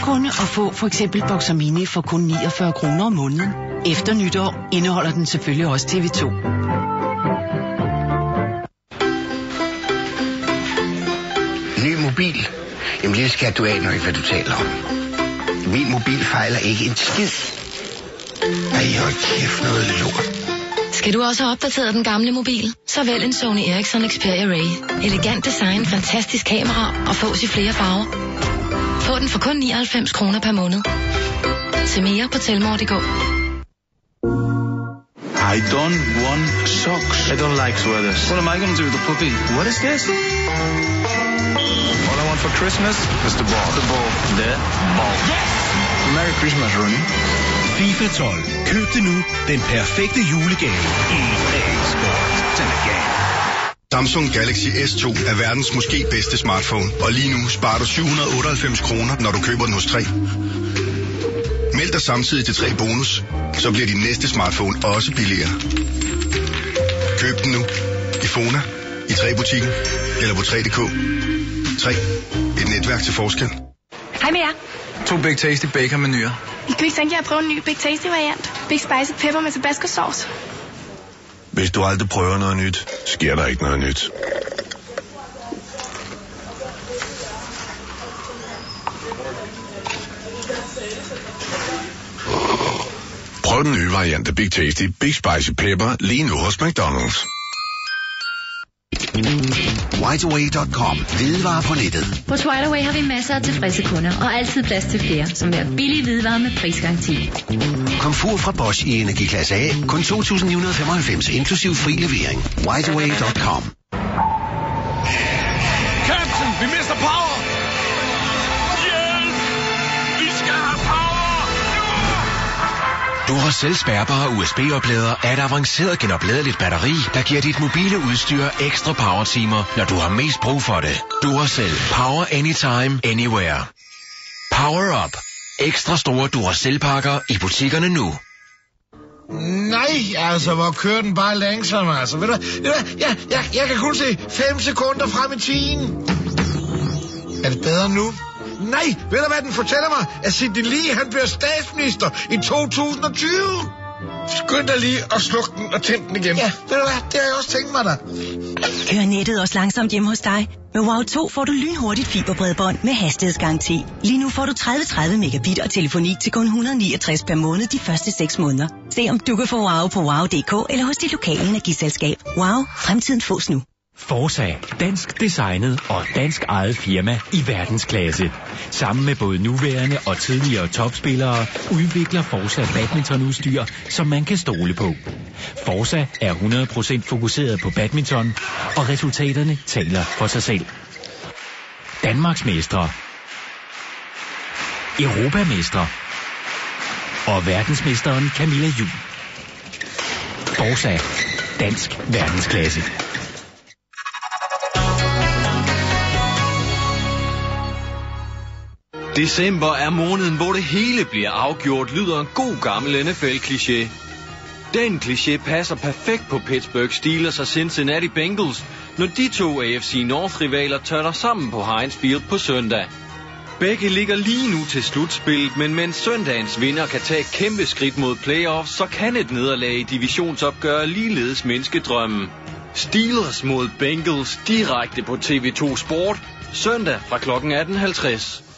Bokserkunde og få for eksempel Boxer Mini for kun 49 kroner om måneden. Efter nytår indeholder den selvfølgelig også TV2. Ny mobil? Jamen det skal du af, når ikke hvad du taler om. Min mobil fejler ikke en skid. Ej, hold kæft noget lort. Skal du også have opdateret den gamle mobil? Så vælg en Sony Ericsson Xperia Ray. Elegant design, fantastisk kamera og fås i flere farver. Få den for kun 99 kroner per måned. Se mere på Telmore.dk. I don't want socks. I don't like sweaters. What am I going to do with the puppy? What is this? All I want for Christmas is the ball. The ball. The ball. Yes! Merry Christmas, Ronnie. FIFA 12. Køb det nu. Den perfekte julegave. EA Sport. Telegram. Samsung Galaxy S2 er verdens måske bedste smartphone, og lige nu sparer du 798 kroner, når du køber den hos 3. Meld dig samtidig til 3 bonus, så bliver din næste smartphone også billigere. Køb den nu i Fona, i 3-butikken eller på 3.dk. 3. Et netværk til forskel. Hej med jer. To Big Tasty Bacon menuer. I kunne ikke tænke jer at prøve en ny Big Tasty variant. Big Spicy Pepper med Tabasco sauce. Hvis du aldrig prøver noget nyt, sker der ikke noget nyt. Prøv den nye variant af Big Tasty Big Spicy Pepper lige nu hos McDonald's. Whiteaway.com. Hvidevarer på nettet. På Twilaway har vi masser af tilfredse kunder og altid plads til flere, som vil have billige hvidevarer med prisgaranti. Komfur fra Bosch i energiklasse A. Kun 2.995 inklusiv fri levering. Whiteaway.com. Captain, vi mister power! Duracell spærbare USB-oplader er et avanceret genopladeligt batteri, der giver dit mobile udstyr ekstra power-timer, når du har mest brug for det. Duracell. Power anytime, anywhere. Power up. Ekstra store Duracell-pakker i butikkerne nu. Nej, altså, hvor kører den bare langsomt, altså. Ved du, ved du jeg, jeg, jeg kan kun se 5 sekunder frem i tiden. Er det bedre nu? Nej, ved du hvad den fortæller mig? At Sidney Lee, han bliver statsminister i 2020. Skynd dig lige at slukke den og tænde den igen. Ja, ved du hvad? Det har jeg også tænkt mig da. Kører nettet også langsomt hjemme hos dig? Med Wow 2 får du lynhurtigt fiberbredbånd med hastighedsgaranti. Lige nu får du 30-30 megabit og telefoni til kun 169 per måned de første 6 måneder. Se om du kan få Wow på wow.dk eller hos dit lokale energiselskab. Wow, fremtiden fås nu. Forsa, dansk designet og dansk eget firma i verdensklasse. Sammen med både nuværende og tidligere topspillere udvikler Forsa badmintonudstyr, som man kan stole på. Forsa er 100% fokuseret på badminton, og resultaterne taler for sig selv. Danmarks mestre, Europamestre og verdensmesteren Camilla Jul. Forsa, Dansk verdensklasse. December er måneden, hvor det hele bliver afgjort, lyder en god gammel NFL-kliché. Den kliché passer perfekt på Pittsburgh Steelers og Cincinnati Bengals, når de to AFC North-rivaler tørner sammen på Heinz Field på søndag. Begge ligger lige nu til slutspillet, men mens søndagens vinder kan tage et kæmpe skridt mod playoffs, så kan et nederlag i divisionsopgør ligeledes menneskedrømmen. Steelers mod Bengals direkte på TV2 Sport, søndag fra kl. 18.50.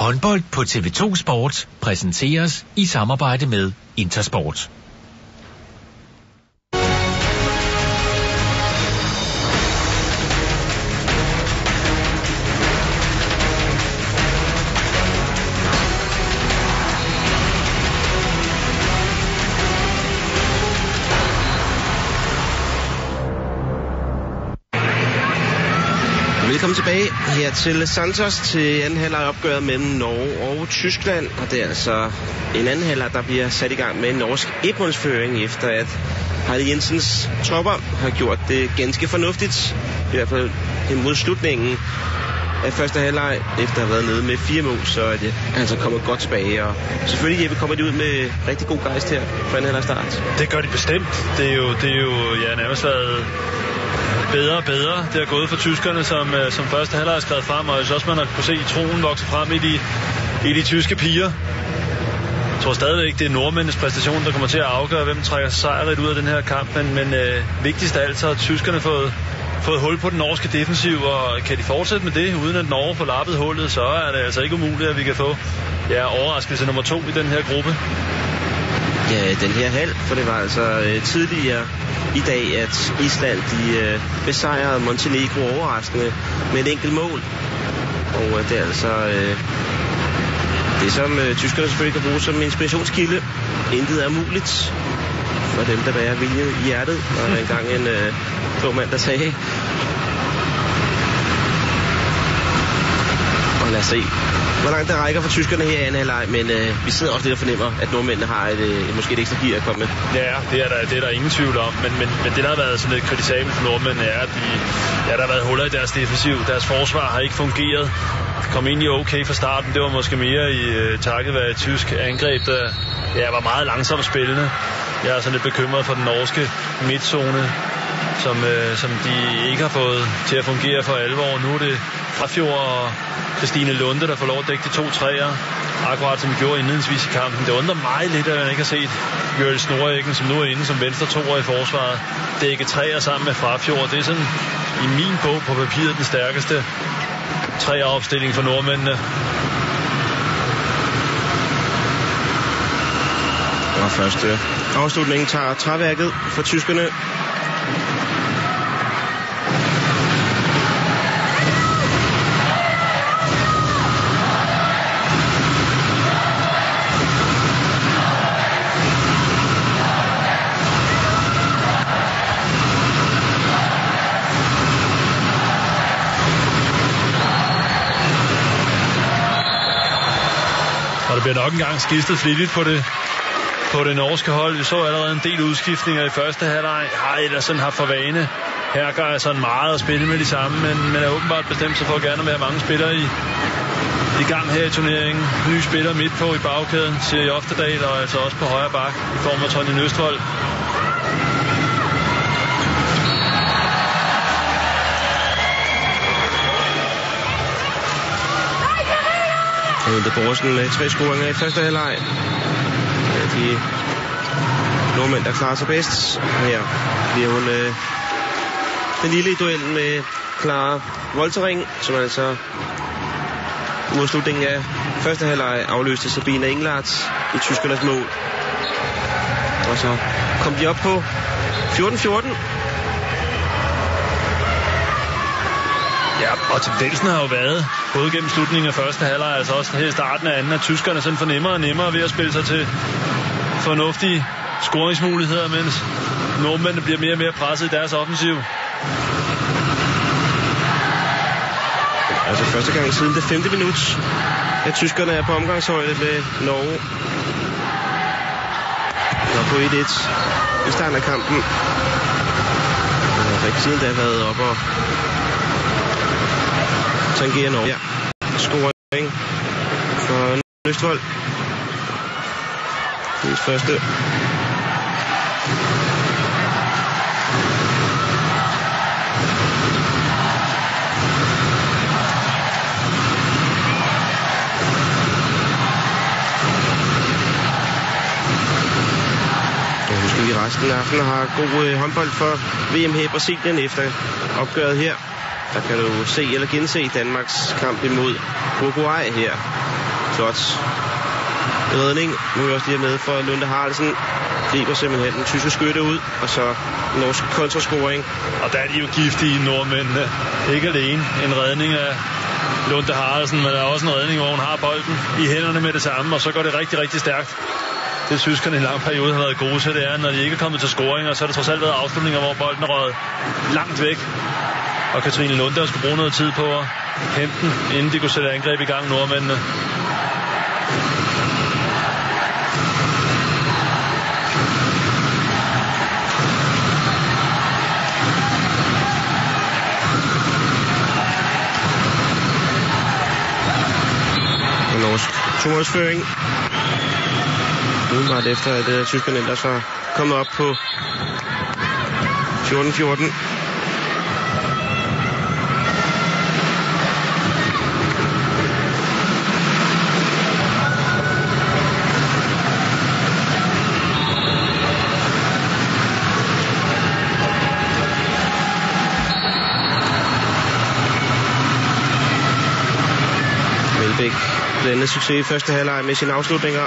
Håndbold på TV2 Sport præsenteres i samarbejde med Intersport. Til Santos til anden halvleg opgøret mellem Norge og Tyskland. Og det er altså en anden halvleg, der bliver sat i gang med en norsk etmålsføring, efter at Harald Jensens tropper har gjort det ganske fornuftigt. I hvert fald mod slutningen af første halvleg, efter at have været nede med fire mål, så er det altså kommet godt tilbage. Og selvfølgelig Jeppe, kommer de ud med rigtig god gejst her for anden halvleg start. Det gør de bestemt. Det er jo, det er jo ja, nærmest været bedre og bedre. Det har gået for tyskerne, som, øh, som første halvleg er skrevet frem, og jeg synes også, man har kunne se troen vokse frem i de, i de tyske piger. Jeg tror stadigvæk, det er nordmændenes præstation, der kommer til at afgøre, hvem trækker sejret ud af den her kamp. Men, men øh, vigtigst af alt, så har tyskerne fået, fået hul på den norske defensiv, og kan de fortsætte med det, uden at Norge får lappet hullet, så er det altså ikke umuligt, at vi kan få ja, overraskelse nummer to i den her gruppe. Ja, den her halv, for det var altså øh, tidligere i dag, at Island de øh, besejrede Montenegro overraskende med et enkelt mål. Og øh, det er altså øh, det, som øh, tyskerne selvfølgelig kan bruge som inspirationskilde. Intet er muligt for dem, der bærer vilje i hjertet. Og der engang en øh, klog mand, der sagde. Og lad os se, hvor langt det rækker for tyskerne her i anden halvleg, men øh, vi sidder også lidt og fornemmer, at nordmændene har et, øh, måske et ekstra gear at komme med. Ja, det er der, det er der ingen tvivl om, men, men, men det, der har været sådan lidt kritisabelt for nordmændene, er, at de, ja, der har været huller i deres defensiv. Deres forsvar har ikke fungeret. Kom ind i okay fra starten. Det var måske mere i øh, takket være et tysk angreb, der ja, var meget langsomt spillende. Jeg er sådan lidt bekymret for den norske midtzone, som, øh, som de ikke har fået til at fungere for alvor. Nu er det Frafjord og Christine Lunde, der får lov at dække de to træer, akkurat som de gjorde indledningsvis i kampen. Det undrer mig lidt, at man ikke har set Jørgen Snorækken, som nu er inde som venstre toer i forsvaret, dække træer sammen med Frafjord. Det er sådan i min bog på papiret den stærkeste træeropstilling for nordmændene. Og første afslutningen tager træværket for tyskerne. Og der bliver nok engang skiftet flittigt på det, på det norske hold. Vi så allerede en del udskiftninger i første halvleg. Har Ederson haft for vane. Her gør jeg sådan meget at spille med de samme, men, men er åbenbart bestemt sig for at gerne være mange spillere i, i gang her i turneringen. Nye spillere midt på i bagkæden, siger i Oftedal, og altså også på højre bak i form af Tony Nøstvold. Hente Borsen med tre scoringer i første halvleg. De nordmænd, der klarer sig bedst. Her bliver hun øh, den lille i duellen med Clara Voltering, som altså mod slutningen af første halvleg afløste Sabine Englert i tyskernes mål. Og så kom de op på 14-14. Og tendensen har jo været, både gennem slutningen af første halvleg, altså også her i starten af anden, at tyskerne sådan fornemmer og nemmere ved at spille sig til fornuftige scoringsmuligheder, mens nordmændene bliver mere og mere presset i deres offensiv. Altså første gang siden det femte minut, at tyskerne er på omgangshøjde med Norge. Når på 1-1 i starten af kampen. Og ikke siden da været op og tangere Norge. Ja, scoring for Nøstvold. Det er første. Resten af aftenen har god øh, håndbold for VM her i Brasilien efter opgøret her. Der kan du se eller gense Danmarks kamp imod Uruguay her. Flot redning. Nu er vi også lige med for Lunde Haraldsen. Griber simpelthen den tyske skytte ud, og så norsk kontrascoring. Og der er de jo giftige nordmændene. Ikke alene en redning af Lunde Haraldsen, men der er også en redning, hvor hun har bolden i hænderne med det samme, og så går det rigtig, rigtig stærkt. Det tyskerne i en lang periode har været gode til, det er, når de ikke er kommet til scoringer, så har det trods alt været afslutninger, hvor bolden er røget langt væk. Og Katrine Lunde skulle bruge noget tid på at hente den, inden de kunne sætte angreb i gang, nordmændene. Norsk toårsføring. Udenbart efter, at uh, tyskerne ellers var kommet op på 14-14. Blandet succes i første halvleg med sine afslutninger.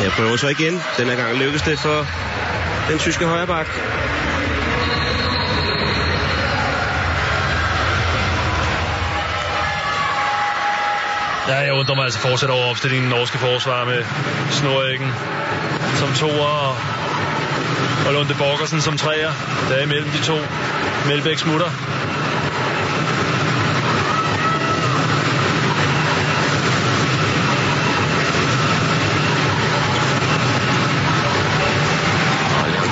Her prøver så igen. Denne gang lykkes det for den tyske højreback. Ja, jeg undrer mig altså fortsat over opstillingen norske forsvar med Snorækken som toer og, og Lunde Borgersen som træer. Der er imellem de to. Melbæk smutter.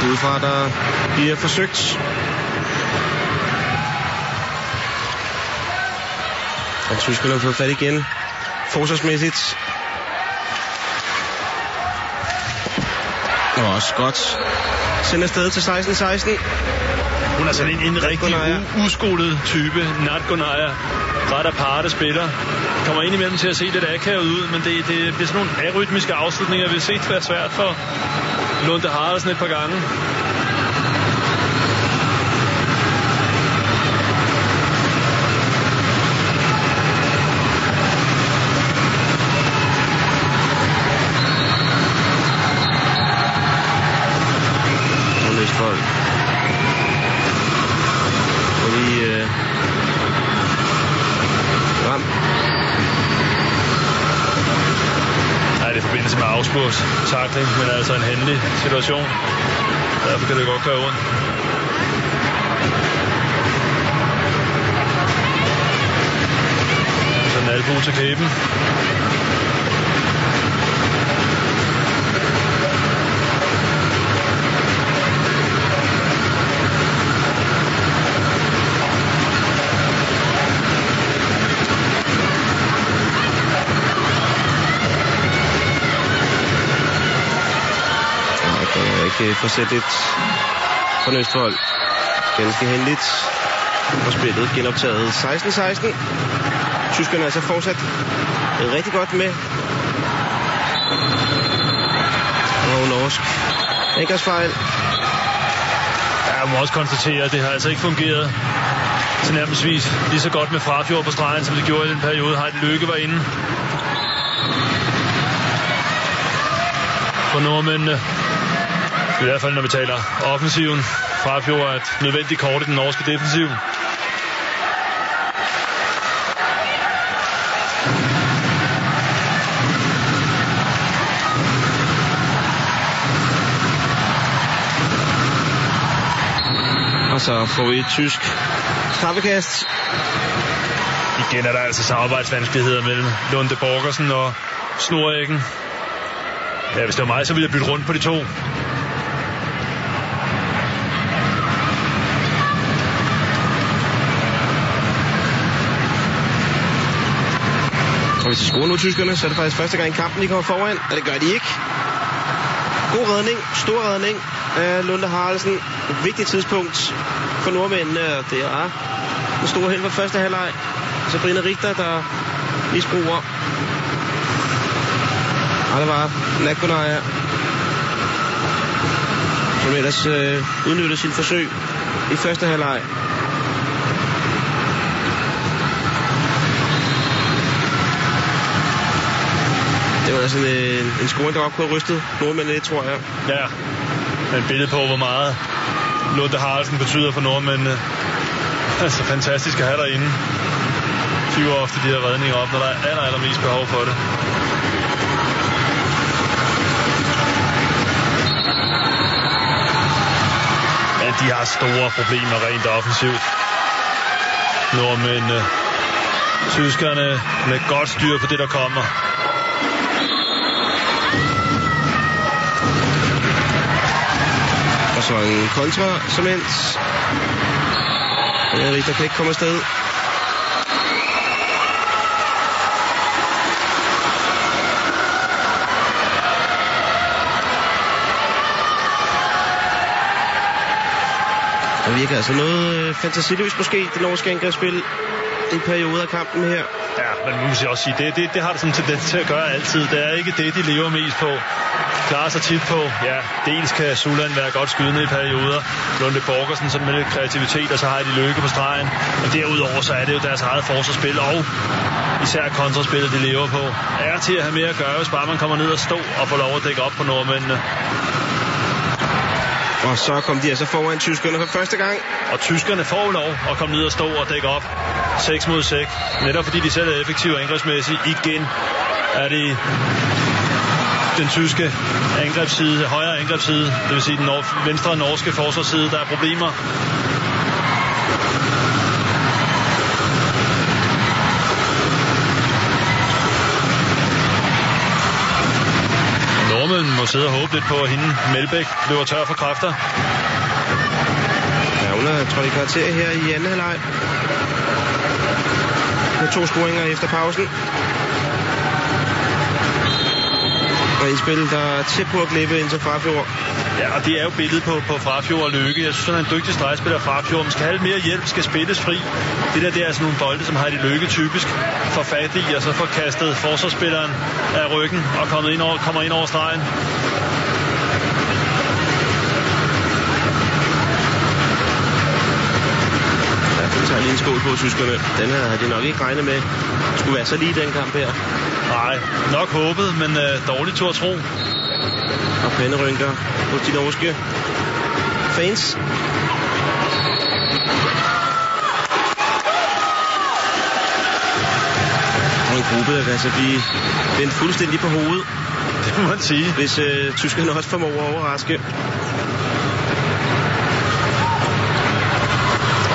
Udefra, der bliver forsøgt. Og tyskerne har fået fat igen. Forsvarsmæssigt. Og også godt. Sender afsted til 16-16. Hun er sådan en, en rigtig u- uskolet type. Nat Gunaya. Ret aparte spiller. Kommer ind imellem til at se lidt akavet ud, men det, det bliver sådan nogle arytmiske afslutninger. Vi har set det være svært for Lunde Haraldsen et par gange. Forbindelse takling, men altså en hændelig situation. Derfor kan det godt gøre ondt. Så en albu til kæben. Det få sat forsætligt for Østfold. Ganske heldigt. Og spillet genoptaget 16-16. Tyskerne er altså fortsat rigtig godt med. Og norsk. Angrebsfejl. Ja, jeg må også konstatere, at det har altså ikke fungeret tilnærmelsesvis lige så godt med Frafjord på stregen, som det gjorde i den periode. Har Lykke var inde. for nordmændene. I hvert fald, når vi taler offensiven. Frafjord er et nødvendigt kort i den norske defensiv. Og så får vi et tysk straffekast. Igen er der altså samarbejdsvanskeligheder mellem Lunde Borgersen og Snorækken. Ja, hvis det var mig, så ville jeg bytte rundt på de to. Hvis de scorer nu, tyskerne, så er det faktisk første gang i kampen, de kommer foran. Og det gør de ikke. God redning, stor redning af Lunde Haraldsen. Et vigtigt tidspunkt for nordmændene, og det er en stor held for første halvleg. Sabrina Richter, der misbruger. Og det var Nakunaya, som ellers øh, udnyttede sin forsøg i første halvleg. Altså, det sådan en, en, scoring, der godt kunne have rystet nordmændene lidt, tror jeg. Ja, et billede på, hvor meget Lotte Haraldsen betyder for nordmændene. Altså fantastisk at have derinde. Fyrer ofte de her redninger op, når der er aller, allermest behov for det. Ja, de har store problemer rent offensivt. Nordmændene, tyskerne med godt styr på det, der kommer. Så en kontra, som endt. Ja, Richter kan ikke komme afsted. Der virker altså noget øh, fantasiløst måske, det norske angrebsspil i perioder af kampen her. Ja, men nu må jeg også sige, det, det, det har det sådan tendens til at gøre altid. Det er ikke det, de lever mest på. Klarer sig tit på, ja, dels kan Suland være godt skydende i perioder. Lunde Borgersen sådan med lidt kreativitet, og så har de lykke på stregen. Men derudover så er det jo deres eget forsvarsspil, og især kontraspillet, de lever på. Er til at have mere at gøre, hvis bare man kommer ned og stå og får lov at dække op på nordmændene. Og så kom de altså foran tyskerne for første gang. Og tyskerne får lov at komme ned og stå og dække op 6 mod 6. Netop fordi de selv er effektive angrebsmæssigt. Igen er det den tyske angrebsside, højre angrebsside, det vil sige den nor- venstre norske forsvarsside, der er problemer. Normen må sidde og håbe lidt på, at hende Melbæk løber tør for kræfter. Ja, hun er trådt i kvarter her i anden halvleg. Med to scoringer efter pausen. Og i spil, der er tæt på at glippe ind til Frafjord. Ja, og det er jo billedet på, på Frafjord og Lykke. Jeg synes, han er en dygtig stregspiller Frafjord. Man skal have lidt mere hjælp, skal spilles fri. Det der, det er sådan nogle bolde, som har de Lykke typisk får fat i, og så får kastet forsvarsspilleren af ryggen og kommet ind over, kommer ind over stregen. Tager lige en skål på tyskerne. Den her havde de nok ikke regnet med. Skulle være så lige den kamp her. Nej, nok håbet, men øh, dårligt tur at tro. Og panderynker hos de norske fans. Og en gruppe, der kan altså blive vendt fuldstændig på hovedet. [LAUGHS] Det må man sige. Hvis øh, tyskerne også formår at overraske.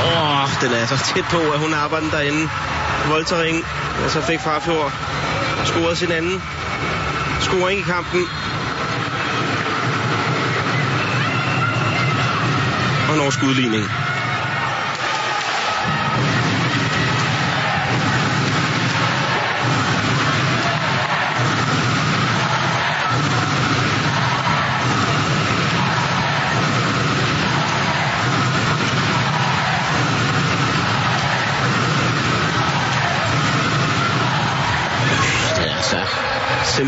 Åh, oh, den er så tæt på, at hun arbejder derinde. Voldtering. Og så fik Farfjord scoret sin anden scoring i kampen. Og norsk udligning.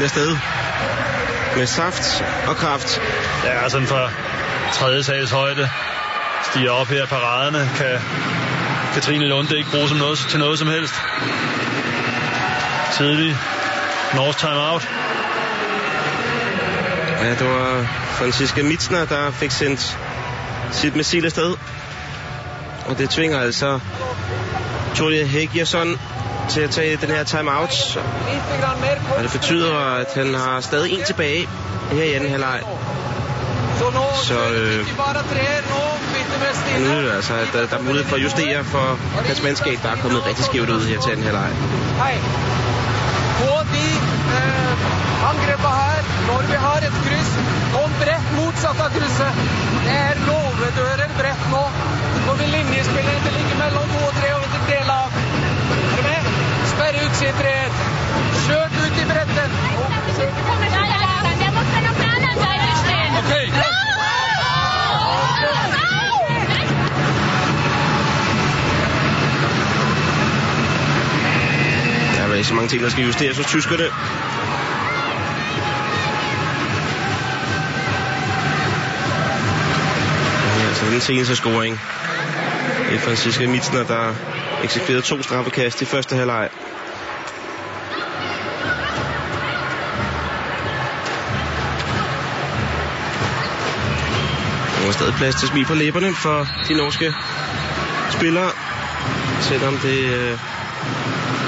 Sendt afsted med saft og kraft. Ja, sådan fra tredje sals højde stiger op her paraderne, kan Katrine Lunde ikke bruge som noget, til noget som helst. Tidlig Norsk timeout. Ja, det var Franziska Mitzner, der fik sendt sit missil afsted. Og det tvinger altså Tore Hækjesson til at tage den her timeout. Og det betyder, at han har stadig en tilbage her i anden halvleg. Så øh, nu er det altså, at der, der er mulighed for at justere for hans mandskab, der er kommet rigtig skævt ud her til anden halvleg. Hei. På de eh, øh, angrepene her, når vi har et kryss, kom bredt motsatt av krydset. Det er låvedøren bredt nå. Så vil linjespiller, det ligge mellem 2 og 3 og vil dele av. Er du ut i bredden. Okay. Der er vel ikke så mange ting, der skal justeres hos tyskerne. Og er altså den seneste scoring. Det er Franziska Mitzner, der eksekverede to straffekast i første halvleg. Der er stadig plads til smil på læberne for de norske spillere. Selvom det øh,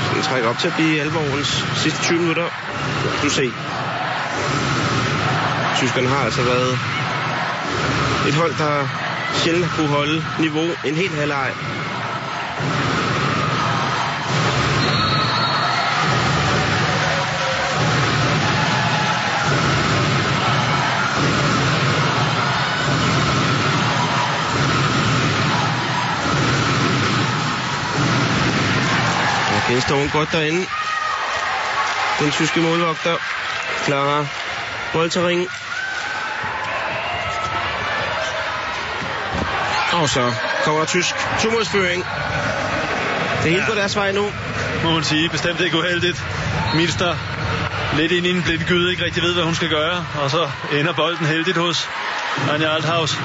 sådan trækker op til at blive alvorens sidste 20 minutter. Du se. Tyskerne har altså været et hold, der sjældent kunne holde niveau en helt halvleg. Okay, står hun godt derinde. Den tyske målvogter klarer Voltering. Og så kommer der tysk tomålsføring. Det er helt på deres vej nu. Må man sige. Bestemt ikke uheldigt. Milster lidt ind i en blind gyde, ikke rigtig ved, hvad hun skal gøre. Og så ender bolden heldigt hos Anja Althaus.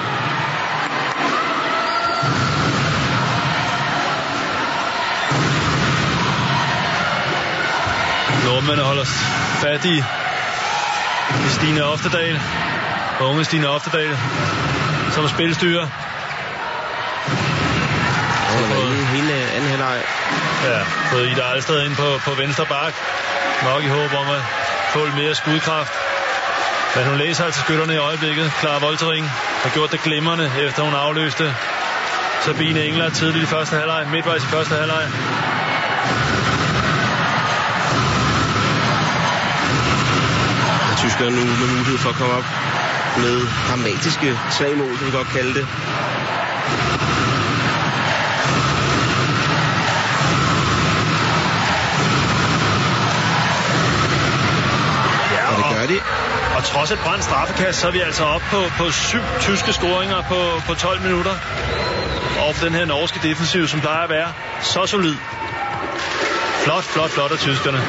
Nordmænd holder fat i i Stine Oftedal. Unge Stine Oftedal, som er spilstyrer. Hun har været hele anden halvleg. Ja, fået Ida Alsted ind på, på venstre bak. Nok i håb om at få lidt mere skudkraft. Men hun læser altså skytterne i øjeblikket. Clara Voltering har gjort det glimrende, efter hun afløste Sabine Engler tidligt i første halvleg. Midtvejs i første halvleg. Tyskerne nu med mulighed for at komme op med dramatiske tre mål, kan vi godt kalde det. Ja, Og det gør de. Og trods et brændt straffekast, så er vi altså oppe på, på syv tyske scoringer på, på 12 minutter. Og for den her norske defensiv, som plejer at være så solid. Flot, flot, flot af tyskerne.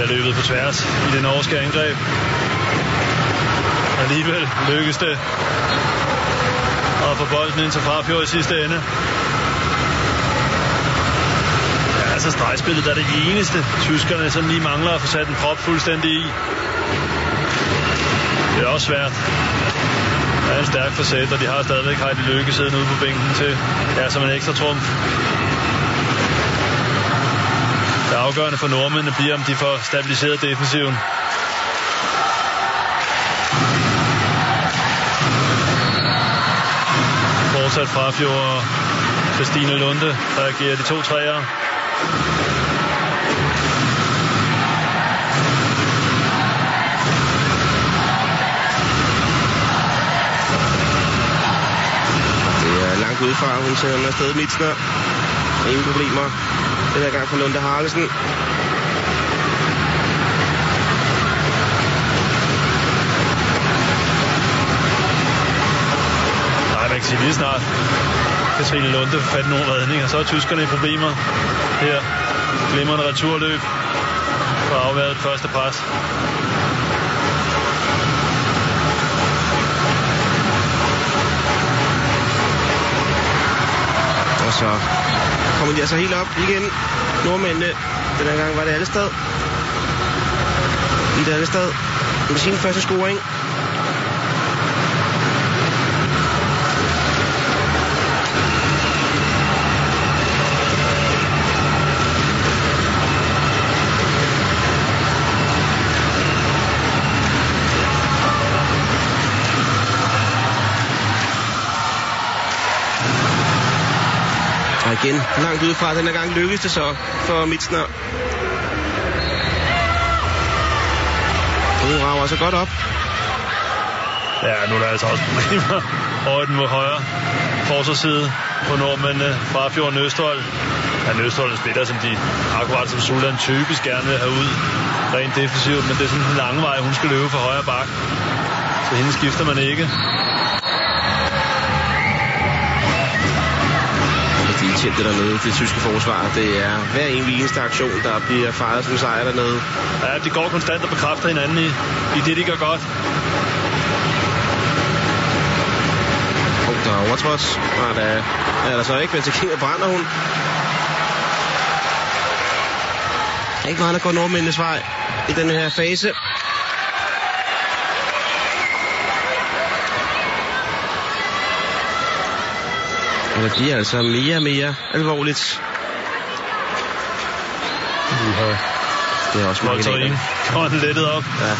Bliver løbet på tværs i det norske angreb. Alligevel lykkes det at få bolden ind til Frafjord i sidste ende. Ja, altså stregspillet, der er det eneste, tyskerne sådan lige mangler at få sat en prop fuldstændig i. Det er også svært. Det er en stærk facet, og de har stadigvæk Heidi Lykke siddende ude på bænken til, ja, som en ekstra trumf. Det afgørende for nordmændene bliver, om de får stabiliseret defensiven. Fortsat Frafjord og Christine Lunde, der agerer de to træer. Det er langt udefra. Hun sender afsted midt Mitzner. Ingen problemer. Den her gang for Lunde Harlesen. Nej, man kan sige lige snart. Katrine Lunde får fat nogle redninger, så er tyskerne i problemer. Her, glimrende returløb. for at afvære det første pres. Og så kommer de altså helt op igen. Nordmændene, den her gang var det alle sted. I det alle sted. Med sin første scoring. Langt udefra, den her gang lykkedes det så for Mitsner. Hun rager så godt op. Ja, nu er der altså også problemer over den mod højre forsvarsside på nordmændene fra Fjorden Østhold. Ja, Østhold spiller, som de akkurat som Sulan typisk gerne vil have ud rent defensivt, men det er sådan en lang vej, hun skal løbe for højre bak. Så hende skifter man ikke. Tændte dernede, det tyske forsvar. Det er hver en eneste aktion, der bliver fejret som sejr dernede. Ja, de går konstant og bekræfter hinanden i, i det, de gør godt. Og der er overtrådt. Og der er der så ikke, men til brænder hun. Ikke meget, der går nordmændenes vej i den her fase. Og det bliver altså mere og mere alvorligt. Uh-huh. Det er også kommer den lettet op. Ja.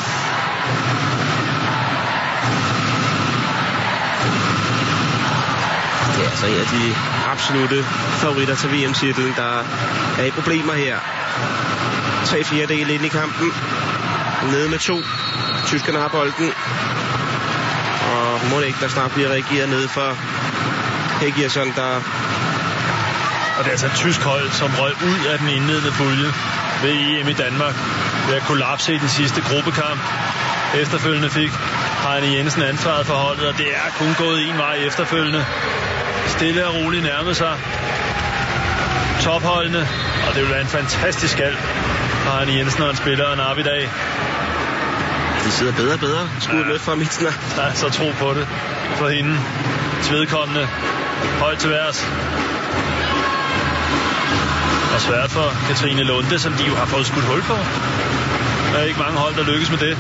Det er altså en af de absolute favoritter til VM-titlen, der er i problemer her. Tre fjerdedel ind i kampen. Nede med to. Tyskerne har bolden. Og må det ikke, der snart bliver reageret ned for Hegiasson, der... Og det er altså et tysk hold, som røg ud af den indledende pulje ved EM i Danmark ved at kollapse i den sidste gruppekamp. Efterfølgende fik Heine Jensen ansvaret for holdet, og det er kun gået en vej efterfølgende. Stille og roligt nærmede sig topholdene, og det vil være en fantastisk skald for Heine Jensen, og han spiller en i dag. De sidder bedre og bedre. Skud med fra Mitsner. Ja, så tro på det for hende. Svedkommende. Højt til værs. Og svært for Katrine Lunde, som de jo har fået skudt hul på. Der er ikke mange hold, der lykkes med det.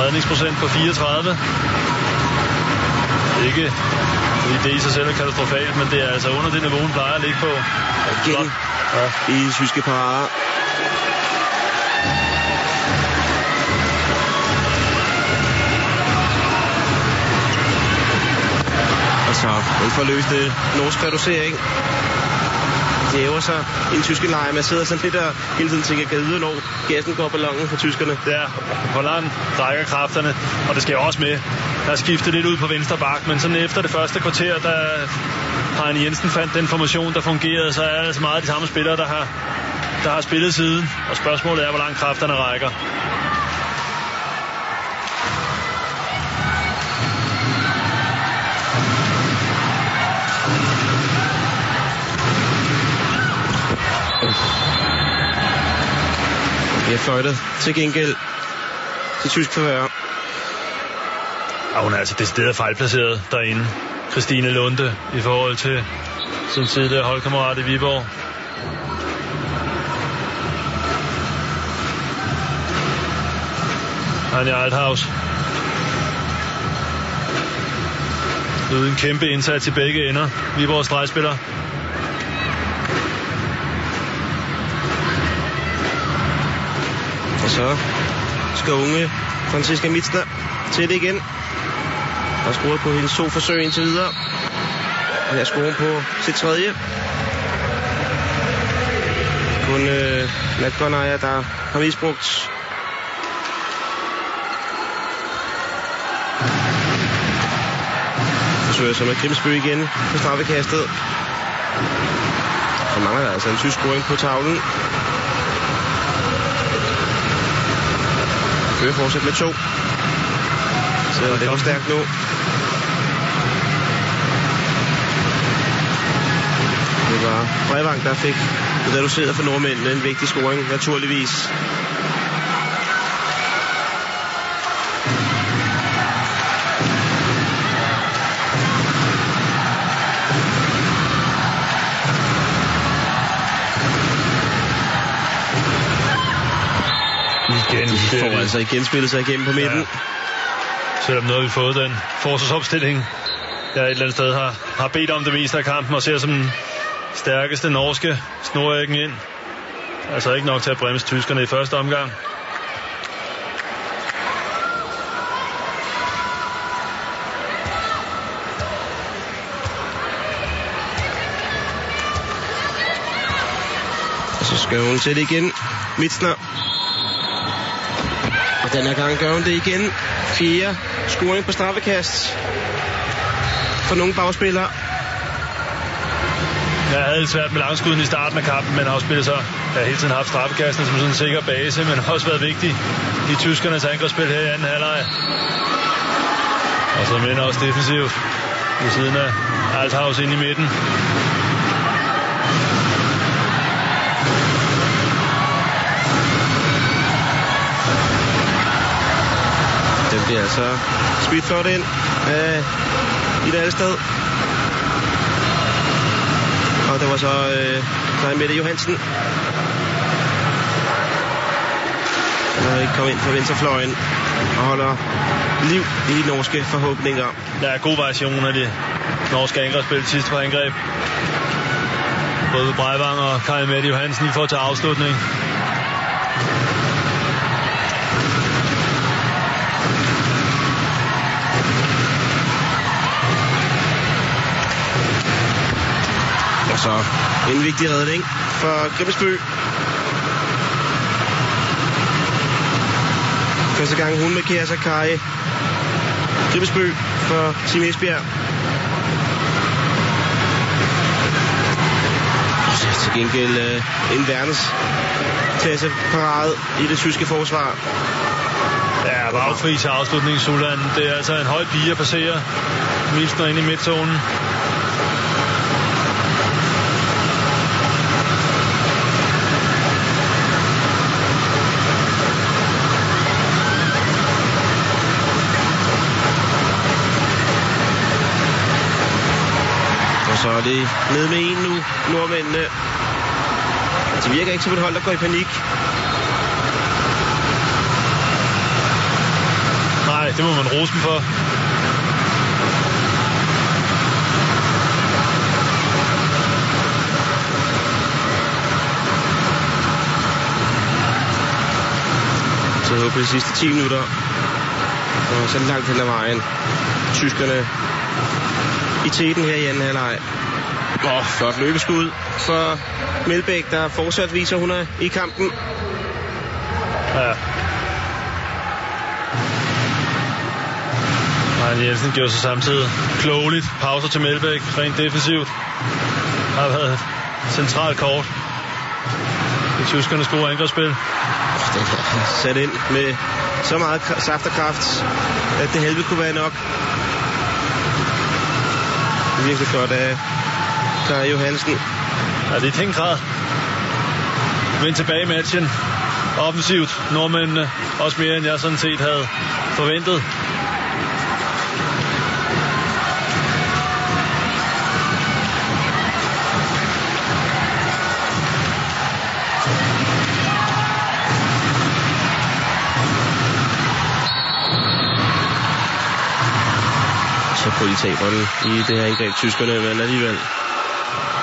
Redningsprocent på 34. Ikke fordi det i sig selv er katastrofalt, men det er altså under det niveau, hun plejer at ligge på. Igen ja. i tyske parader. Altså, og så for at løse det norsk reducering. Det hæver sig i den tyske lejr. Man sidder sådan lidt og hele tiden tænker, kan vide, når gassen går ballongen for tyskerne. Ja, Holland langt rækker kræfterne. Og det skal jo også med. Der er skiftet lidt ud på venstre bak, men sådan efter det første kvarter, der Heine Jensen fandt den formation, der fungerede, så er det altså meget de samme spillere, der har, der har spillet siden. Og spørgsmålet er, hvor langt kræfterne rækker. Bliver fløjtet til gengæld til tysk forvær. Ja, hun er altså decideret fejlplaceret derinde. Christine Lunde i forhold til sin tidligere holdkammerat i Viborg. Anja Althaus. Uden en kæmpe indsats i begge ender. Viborgs stregspiller. Og så skal unge Franziska Mitzner til det igen. Har scoret på hendes to forsøg indtil videre. Og her scorer hun på sit tredje. Kun øh, Nat Gonaja, der har misbrugt forsøger så med Grimsby igen på straffekastet. Så mangler der altså en tysk scoring på tavlen. Kører fortsat med to. Så det også stærkt nu. Det var Brevang, der fik reduceret for nordmændene en vigtig scoring, naturligvis. Får altså igen spillet sig igennem på midten. Ja. Selvom har vi fået den forsvarsopstilling, jeg et eller andet sted har, har bedt om det meste af kampen, og ser som den stærkeste norske snorækken ind. Altså ikke nok til at bremse tyskerne i første omgang. Og så skal hun til det igen. Mitsner. Og denne gang gør hun det igen. Fjerde scoring på straffekast. For nogle bagspillere. Jeg havde lidt svært med langskuden i starten af kampen, men har spillet så. Har hele tiden haft straffekasten som sådan en sikker base, men har [LAUGHS] også været vigtig i tyskernes angrebsspil her i anden halvleg. Og så minder også defensivt ved siden af Althaus ind i midten. Altså spidt flot ind af i det sted. Og det var så øh, Klein Mette Johansen. Der ikke kommet ind på venstrefløjen og holder liv i de norske forhåbninger. Der er god variation af det norske angrebsspil sidst på angreb. Både Breivang og Kai Mette Johansen lige får til afslutning. Altså, så en vigtig redning for Grimmesby. Første gang hun markerer sig Kai Grimmesby for Team Esbjerg. Så til gengæld uh, en verdens klasse parade i det tyske forsvar. Ja, bagfri til afslutningen, Sulan. Det er altså en høj pige at passere. Milsner ind i midtzonen. Så er det ned med en nu, nordmændene. Det virker ikke som et hold, der går i panik. Nej, det må man rose dem for. Så håber de sidste 10 minutter. Og så langt hen ad vejen. Tyskerne i teten her i anden halvleg. Åh, oh, flot løbeskud for Melbæk, der fortsat viser, hun er i kampen. Ja. Marianne Jensen gjorde sig samtidig klogeligt. Pauser til Melbæk, rent defensivt. Har været et centralt kort. Det tyskernes gode angrebsspil. Den er sat ind med så meget saft og kraft, at det helvede kunne være nok. Virkelig godt af Kari Johansen. Ja, det er i den grad. Vend tilbage i matchen. Offensivt. Nordmændene også mere, end jeg sådan set havde forventet. Så får de i det her angreb, tyskerne, men alligevel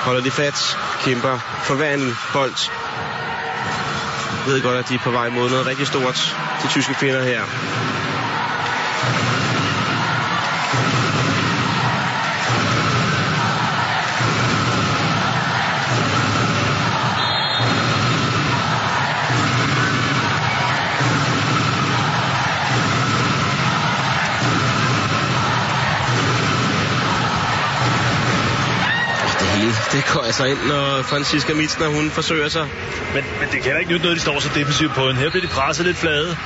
holder de fat, kæmper for hver en bold. Jeg ved godt, at de er på vej mod noget rigtig stort, de tyske kvinder her. Altså ind, når Franziska Mitzner, hun forsøger sig. Men, men det kan da ikke nytte noget, de står så defensivt på hende. Her bliver de presset lidt flade.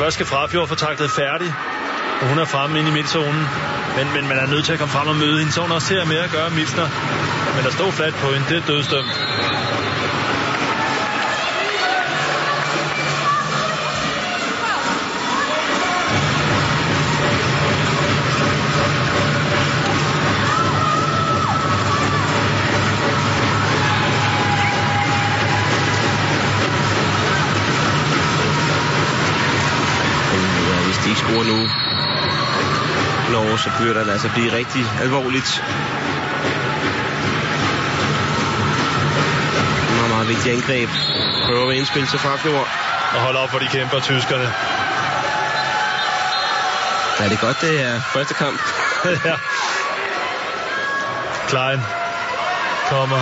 Først skal Frafjord få taklet færdig, og hun er fremme ind i midtzonen. Men, men man er nødt til at komme frem og møde hende, så hun også til at mere at gøre Mitzner. Men der står fladt på hende, det er dødstømt. Nu, Norge, så burde det altså blive rigtig alvorligt. Meget, meget vigtigt angreb. Prøver at indspille til Frafjord. Og hold op, hvor de kæmper, tyskerne. Ja, det er godt, det er første kamp. [LAUGHS] ja. Klein kommer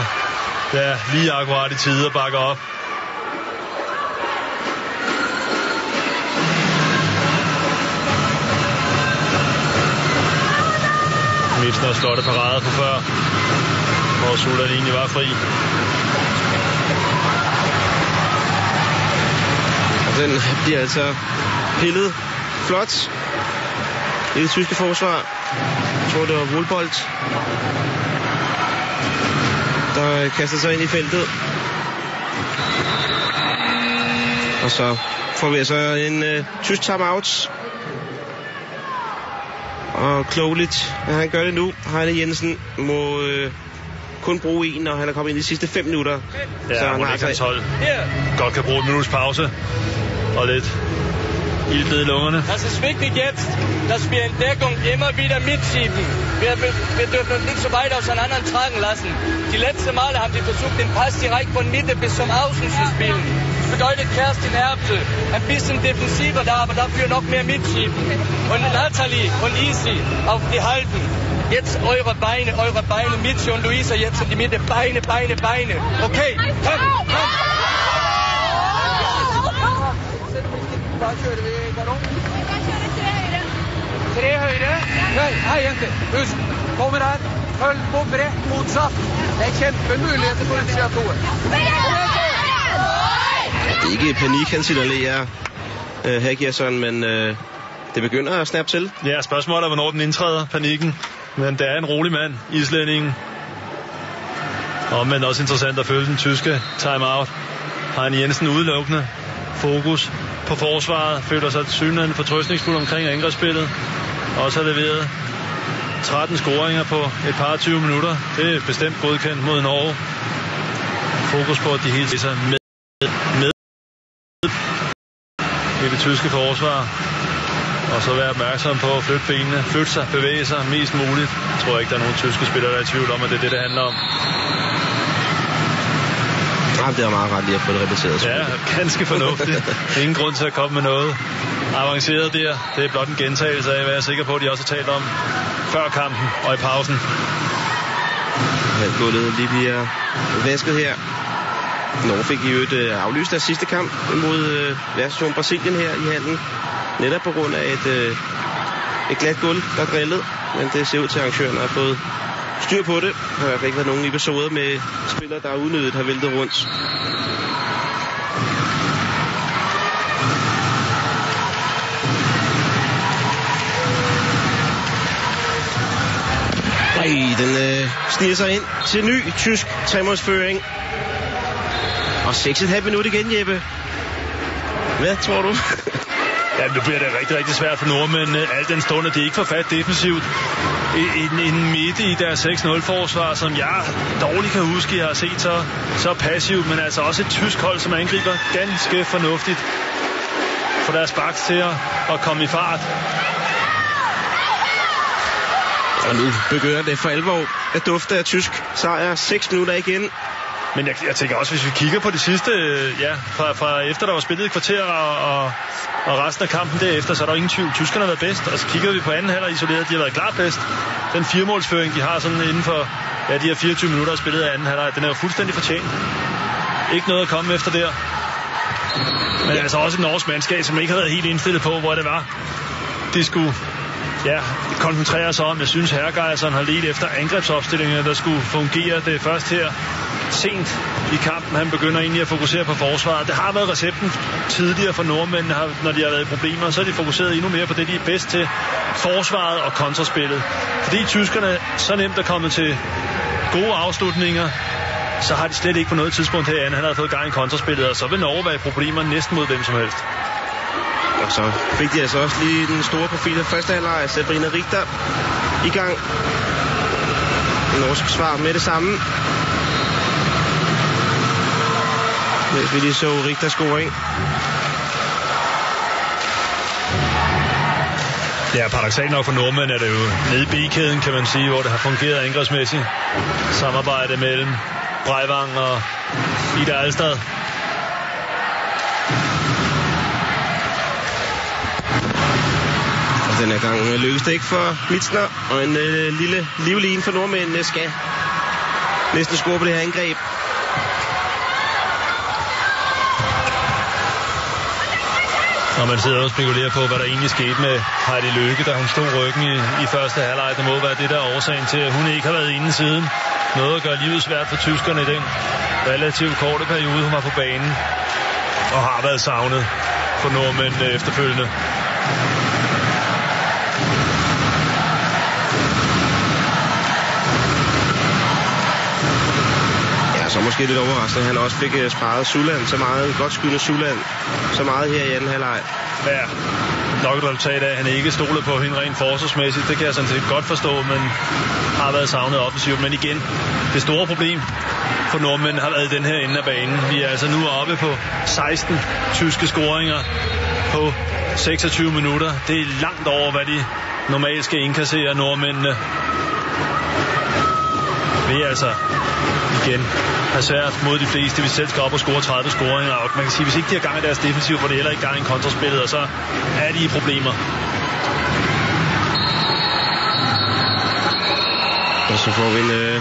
ja, lige akkurat i tide og bakker op. Mitsners flotte parade på før, hvor Sutter egentlig var fri. Og den bliver altså pillet flot i det tyske forsvar. Jeg tror, det var Wohlbold, der kaster sig ind i feltet. Og så får vi altså en øh, tysk timeout. Og klogeligt, at han gør det nu. Heine Jensen må øh, kun bruge en, når han er kommet ind i de sidste 5 minutter. Ja, han hun har altså- hold. Godt kan bruge et minuts pause. Og lidt ild ned i lungerne. Das ist wichtig jetzt, dass wir in Deckung immer wieder mitschieben. Wir, wir, dürfen uns nicht so weit auseinander tragen lassen. Die letzten Male haben sie versucht, den Pass direkt von Mitte bis zum Außen zu spielen. Das bedeutet Kerstin Herbstl ein bisschen defensiver da, aber dafür noch mehr mitschieben. Und Nathalie und Isi auf die halten. Jetzt eure Beine, eure Beine, Mitzi und Luisa jetzt in die Mitte. Beine, Beine, Beine. Okay, komm, komm. Tre høyre. Nei, hei jenter. Husk, kommer her. Følg på bredt motsatt. Det er kjempemuligheter for de to. Det er ikke panik, han signalerer øh, Hagiasson, men øh, det begynder at snappe til. Ja, spørgsmålet er, hvornår den indtræder, panikken. Men det er en rolig mand, islændingen. Og men også interessant at følge den tyske timeout. Heine Jensen udelukkende fokus på forsvaret. Føler sig synligheden fortrøstningsfuld omkring angrebsspillet. Også har leveret 13 scoringer på et par 20 minutter. Det er bestemt godkendt mod Norge. Fokus på, at de hele tiden med i det tyske forsvar. Og så være opmærksom på at flytte benene, flytte sig, bevæge sig mest muligt. Jeg tror ikke, der er nogen tyske spillere, der er i tvivl om, at det er det, det handler om. Ja, det er meget ret lige at få det repeteret. Ja, ganske fornuftigt. [LAUGHS] Ingen grund til at komme med noget avanceret der. Det er blot en gentagelse af, hvad jeg er sikker på, at de også har talt om før kampen og i pausen. Gulvet lige bliver vasket her. Norge fik i øvrigt øh, aflyst deres sidste kamp mod øh, version Brasilien her i handen. Netop på grund af et, øh, et glat gulv, der grillede. Men det ser ud til, at arrangørerne har fået styr på det. Der har i hvert fald ikke været nogen episoder med spillere, der er udnyttet, har væltet rundt. Ej, den øh, sniger sig ind til ny tysk tremålsføring. Og 6,5 minut igen, Jeppe. Hvad tror du? [LAUGHS] Ja, nu bliver det rigtig, rigtig svært for nordmændene. Al den stund, at de ikke får fat defensivt. En, en midte i deres 6-0-forsvar, som jeg dårligt kan huske, jeg har set så, så passivt, men altså også et tysk hold, som angriber ganske fornuftigt. For deres baks til at, at komme i fart. Og nu begynder det for alvor at dufte af tysk sejr. 6 minutter igen. Men jeg, jeg tænker også, hvis vi kigger på det sidste, øh, ja, fra, fra efter der var spillet et kvarter og, og, og resten af kampen derefter, så er der jo ingen tvivl. Tyskerne har været bedst, og så kigger vi på anden halvleg isoleret, de har været klart bedst. Den firemålsføring, de har sådan inden for ja, de her 24 minutter spillet af anden halvleg, den er jo fuldstændig fortjent. Ikke noget at komme efter der. Men altså også et norsk mandskab, som ikke har været helt indstillet på, hvor det var. De skulle ja, koncentrere sig om. Jeg synes, Hergejersen har let efter angrebsopstillingerne, der skulle fungere. Det først her sent i kampen, han begynder egentlig at fokusere på forsvaret. Det har været recepten tidligere for nordmændene, når de har været i problemer, så er de fokuseret endnu mere på det, de er bedst til. Forsvaret og kontraspillet. Fordi tyskerne så nemt er kommet til gode afslutninger, så har de slet ikke på noget tidspunkt her, Han har fået gang i kontraspillet, og så vil Norge være i problemer næsten mod hvem som helst. Og så fik de altså også lige den store profil af første halvleg. Sabrina Richter i gang. Norsk svar med det samme. Mens vi lige så Richter scoring. Ja, paradoxalt nok for nordmænd er det jo nede i B-kæden, kan man sige, hvor det har fungeret angrebsmæssigt. Samarbejde mellem Breivang og Ida Alstad. Og den her gang øh, lykkes det ikke for Mitsner, og en øh, lille livlin for nordmændene skal næsten score på det her angreb. Og man sidder og spekulerer på, hvad der egentlig skete med Heidi Løkke, da hun stod ryggen i, i første halvleg. Det må være det, der er årsagen til, at hun ikke har været inde siden. Noget at gøre livet svært for tyskerne i den relativt korte periode, hun var på banen. Og har været savnet for nordmændene efterfølgende. Så måske lidt overraskende, at han også fik eh, sparet Suland så meget. Godt skydende Suland så meget her i anden halvleg. Ja, nok et resultat af, at han ikke stolede på hende rent forsvarsmæssigt. Det kan jeg sådan set godt forstå, men har været savnet offensivt. Men igen, det store problem for nordmænd har været den her ende af banen. Vi er altså nu oppe på 16 tyske scoringer på 26 minutter. Det er langt over, hvad de normalt skal indkassere nordmændene. Vi er altså igen have svært mod de fleste, hvis selv skal op og score 30 scoringer. Og man kan sige, hvis ikke de har gang i deres defensiv, får de heller ikke gang i kontraspillet, og så er de i problemer. Og så får vi en øh,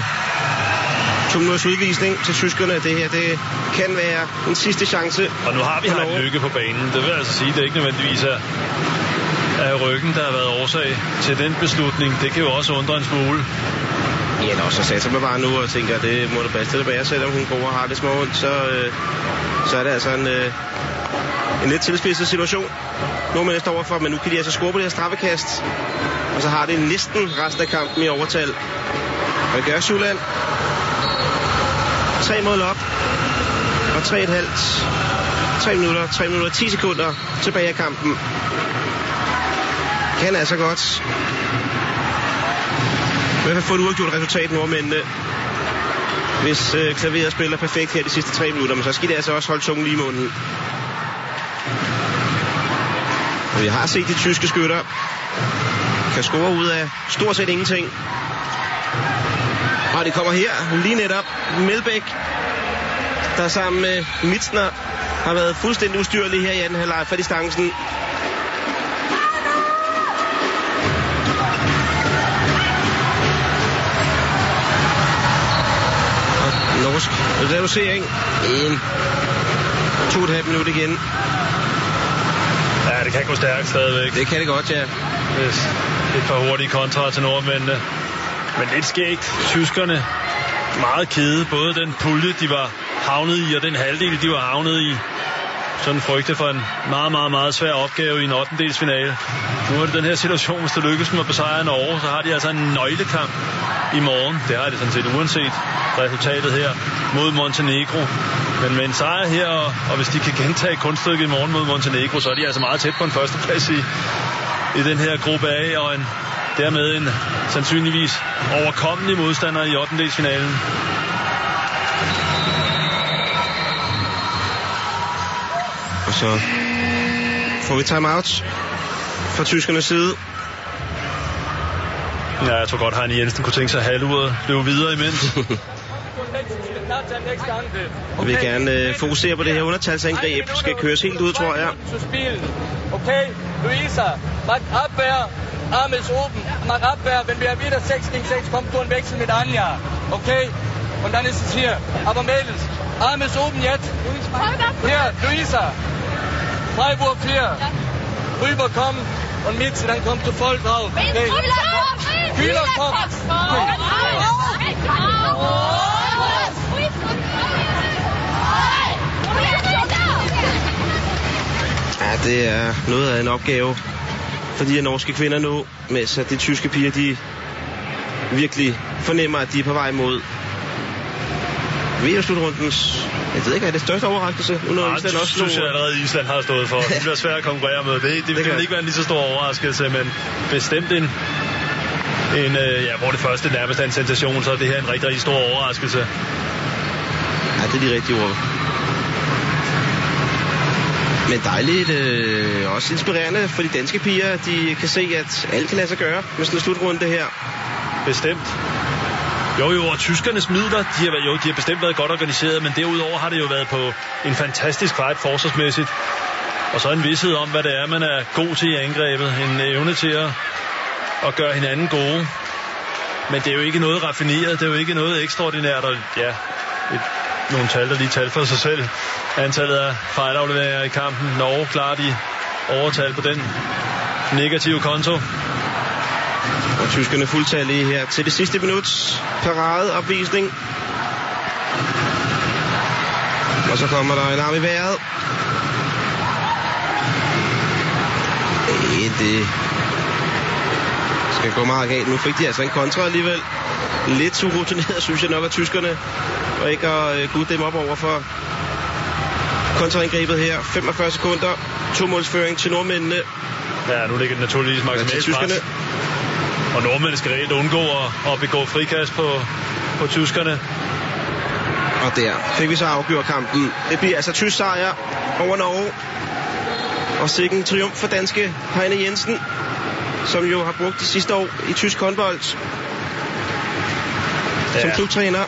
to minutters udvisning til tyskerne. Det her, det kan være en sidste chance. Og nu har vi haft Norge. lykke på banen. Det vil altså sige, at det ikke nødvendigvis er, er ryggen, der har været årsag til den beslutning. Det kan jo også undre en smule. Ja, også så satte jeg mig bare nu og tænker, at det må det bedste tilbage, selvom hun går og har det små ondt, så, øh, så er det altså en, øh, en lidt tilspidset situation. Nu er man efter overfor, men nu kan de altså score på det her straffekast. Og så har det næsten resten af kampen i overtal. Og det gør Sjuland. Tre mål op. Og tre et halvt. Tre minutter, tre minutter, 10 sekunder tilbage af kampen. Kan altså godt i hvert fald få et uafgjort resultat nordmændene. Øh, hvis øh, klaveret spiller perfekt her de sidste tre minutter, men så skal det altså også holde tungen lige i munden. Og vi har set de tyske skytter kan score ud af stort set ingenting. Og det kommer her lige netop Melbæk, der sammen med Mitsner har været fuldstændig ustyrlig her i anden halvleg for distancen. Norsk reducering. En. To og et halvt minut igen. Ja, det kan gå stærkt stadigvæk. Det kan det godt, ja. Hvis et par hurtige kontra til nordmændene. Men lidt skægt. Tyskerne meget kede. Både den pulje, de var havnet i, og den halvdel, de var havnet i. Sådan frygte for en meget, meget, meget svær opgave i en 8. finale. Nu er det den her situation, hvis det lykkes dem at besejre Norge, så har de altså en nøglekamp i morgen. Det har det sådan set uanset resultatet her mod Montenegro. Men med en sejr her, og, og hvis de kan gentage kunststykket i morgen mod Montenegro, så er de altså meget tæt på en førsteplads i, i den her gruppe A, og en, dermed en sandsynligvis overkommelig modstander i 8. finalen. Og så får vi timeout fra tyskernes side. Ja, jeg tror godt, Heine Jensen kunne tænke sig halvuret løbe videre imens. [LAUGHS] Jeg vil gerne øh, fokusere på det her undertalsangreb. Skal køres helt ud, tror jeg. Okay, Luisa, mach Abwehr, Armes oben, mach Abwehr. Wenn wir wieder 6 gegen 6 kommt, du ein Wechsel mit Anja. Okay? Und dann ist es hier. Aber Mädels, Armes oben jetzt. Hier, Luisa. Freiwurf hier. Rüberkommen und Mitzi, dann kommst du voll drauf. Okay? Kühler Kopf. Ja, det er noget af en opgave for de her norske kvinder nu, mens at de tyske piger, de virkelig fornemmer, at de er på vej mod VM-slutrundens, jeg ved ikke, er det største overraskelse, nu når Nej, Island også synes jeg allerede, Island har stået for. Det bliver svært at konkurrere med. Det, det, det, det vil ikke være en lige så stor overraskelse, men bestemt en, en øh, ja, hvor det første nærmest er en sensation, så er det her en rigtig, rigtig stor overraskelse. Ja, det er de rigtige ord. Men dejligt, øh, også inspirerende for de danske piger. De kan se, at alt kan lade sig gøre med sådan en slutrunde her. Bestemt. Jo, jo, og tyskernes midler, de har, jo, de har bestemt været godt organiseret, men derudover har det jo været på en fantastisk vej forsvarsmæssigt. Og så en vidshed om, hvad det er, man er god til i angrebet. En evne til at, at gøre hinanden gode. Men det er jo ikke noget raffineret, det er jo ikke noget ekstraordinært. Og ja, et, nogle tal, der lige tal for sig selv. Antallet af fejlafleveringer i kampen. Norge klarer de overtal på den negative konto. Og tyskerne fuldtallige her til det sidste minut. Paradeopvisning. Og så kommer der en arm i vejret. Øh, det skal gå meget galt. Nu fik de altså en kontra alligevel. Lidt urutineret, [LAUGHS] synes jeg nok, af tyskerne. Og ikke at gude dem op over for kontraindgrebet her. 45 sekunder. To målsføring til nordmændene. Ja, nu ligger det naturligvis maksimalt tyskerne. pres. Og nordmændene skal reelt undgå at, at begå frikast på, på tyskerne. Og der fik vi så afgjort kampen. Det bliver altså tysk sejr over Norge. Og sikke en triumf for danske Heine Jensen, som jo har brugt de sidste år i tysk håndbold ja. som klubtræner.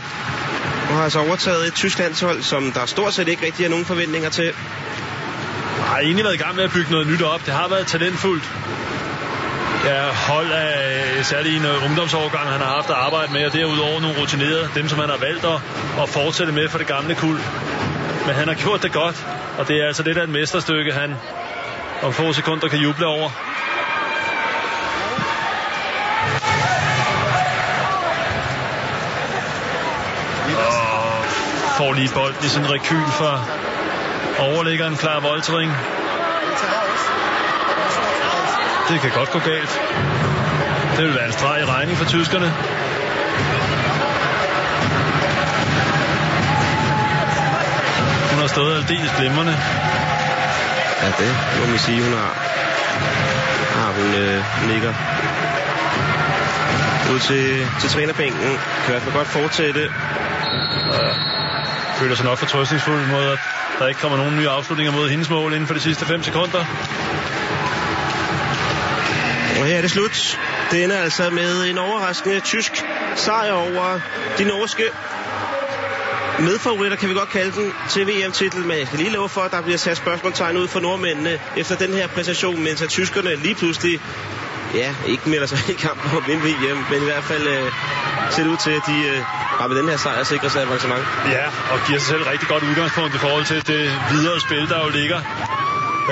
Og har altså overtaget et tysk landshold, som der stort set ikke rigtig er nogen forventninger til. har egentlig været i gang med at bygge noget nyt op. Det har været talentfuldt. Ja, hold af øh, særlig en øh, ungdomsovergang, han har haft at arbejde med, og derudover nogle rutinerede, dem som han har valgt at, at fortsætte med for det gamle kul. Men han har gjort det godt, og det er altså det der et mesterstykke, han om få sekunder kan juble over. Og får lige bolden i sådan en rekyl for overliggeren klar voldtring. Det kan godt gå galt. Det vil være en streg i regning for tyskerne. Hun har stået aldeles glimrende. Ja, det må man sige, hun har. Har hun øh, ligger ud til, til trænerbænken. Kan i hvert fald godt fortsætte. Og føler sig nok fortrøstningsfuld mod, at der ikke kommer nogen nye afslutninger mod hendes mål inden for de sidste 5 sekunder. Og her er det slut. Det ender altså med en overraskende tysk sejr over de norske medfavoritter, kan vi godt kalde den, til VM-titel. Men jeg skal lige love for, at der bliver sat spørgsmålstegn ud for nordmændene efter den her præstation, mens at tyskerne lige pludselig ja, ikke melder sig [LAUGHS] i kampen om vinde VM, men i hvert fald øh, ser det ud til, at de øh, bare med den her sejr sikrer sig avancement. Ja, og giver sig selv rigtig godt udgangspunkt i forhold til det videre spil, der jo ligger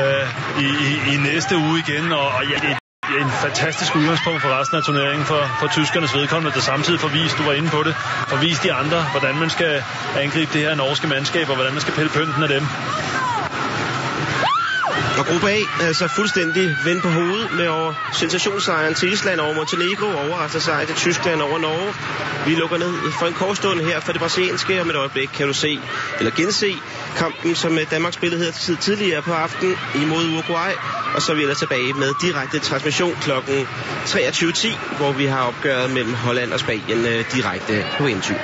øh, i, i, i næste uge igen. Og, og ja, det en fantastisk udgangspunkt for resten af turneringen for, for tyskernes vedkommende, der samtidig får vist, du var inde på det, får vist de andre, hvordan man skal angribe det her norske mandskab, og hvordan man skal pille pynten af dem. Og gruppe A er altså fuldstændig vendt på hovedet med over sensationssejren til Island over Montenegro, overrasker sejr til Tyskland over Norge. Vi lukker ned for en kort stund her for det brasilianske, om et øjeblik kan du se, eller gense kampen, som øh, Danmark spillede her tid- tidligere på aften imod Uruguay. Og så er vi ellers tilbage med direkte transmission klokken 23.10, hvor vi har opgøret mellem Holland og Spanien øh, direkte på indtyg.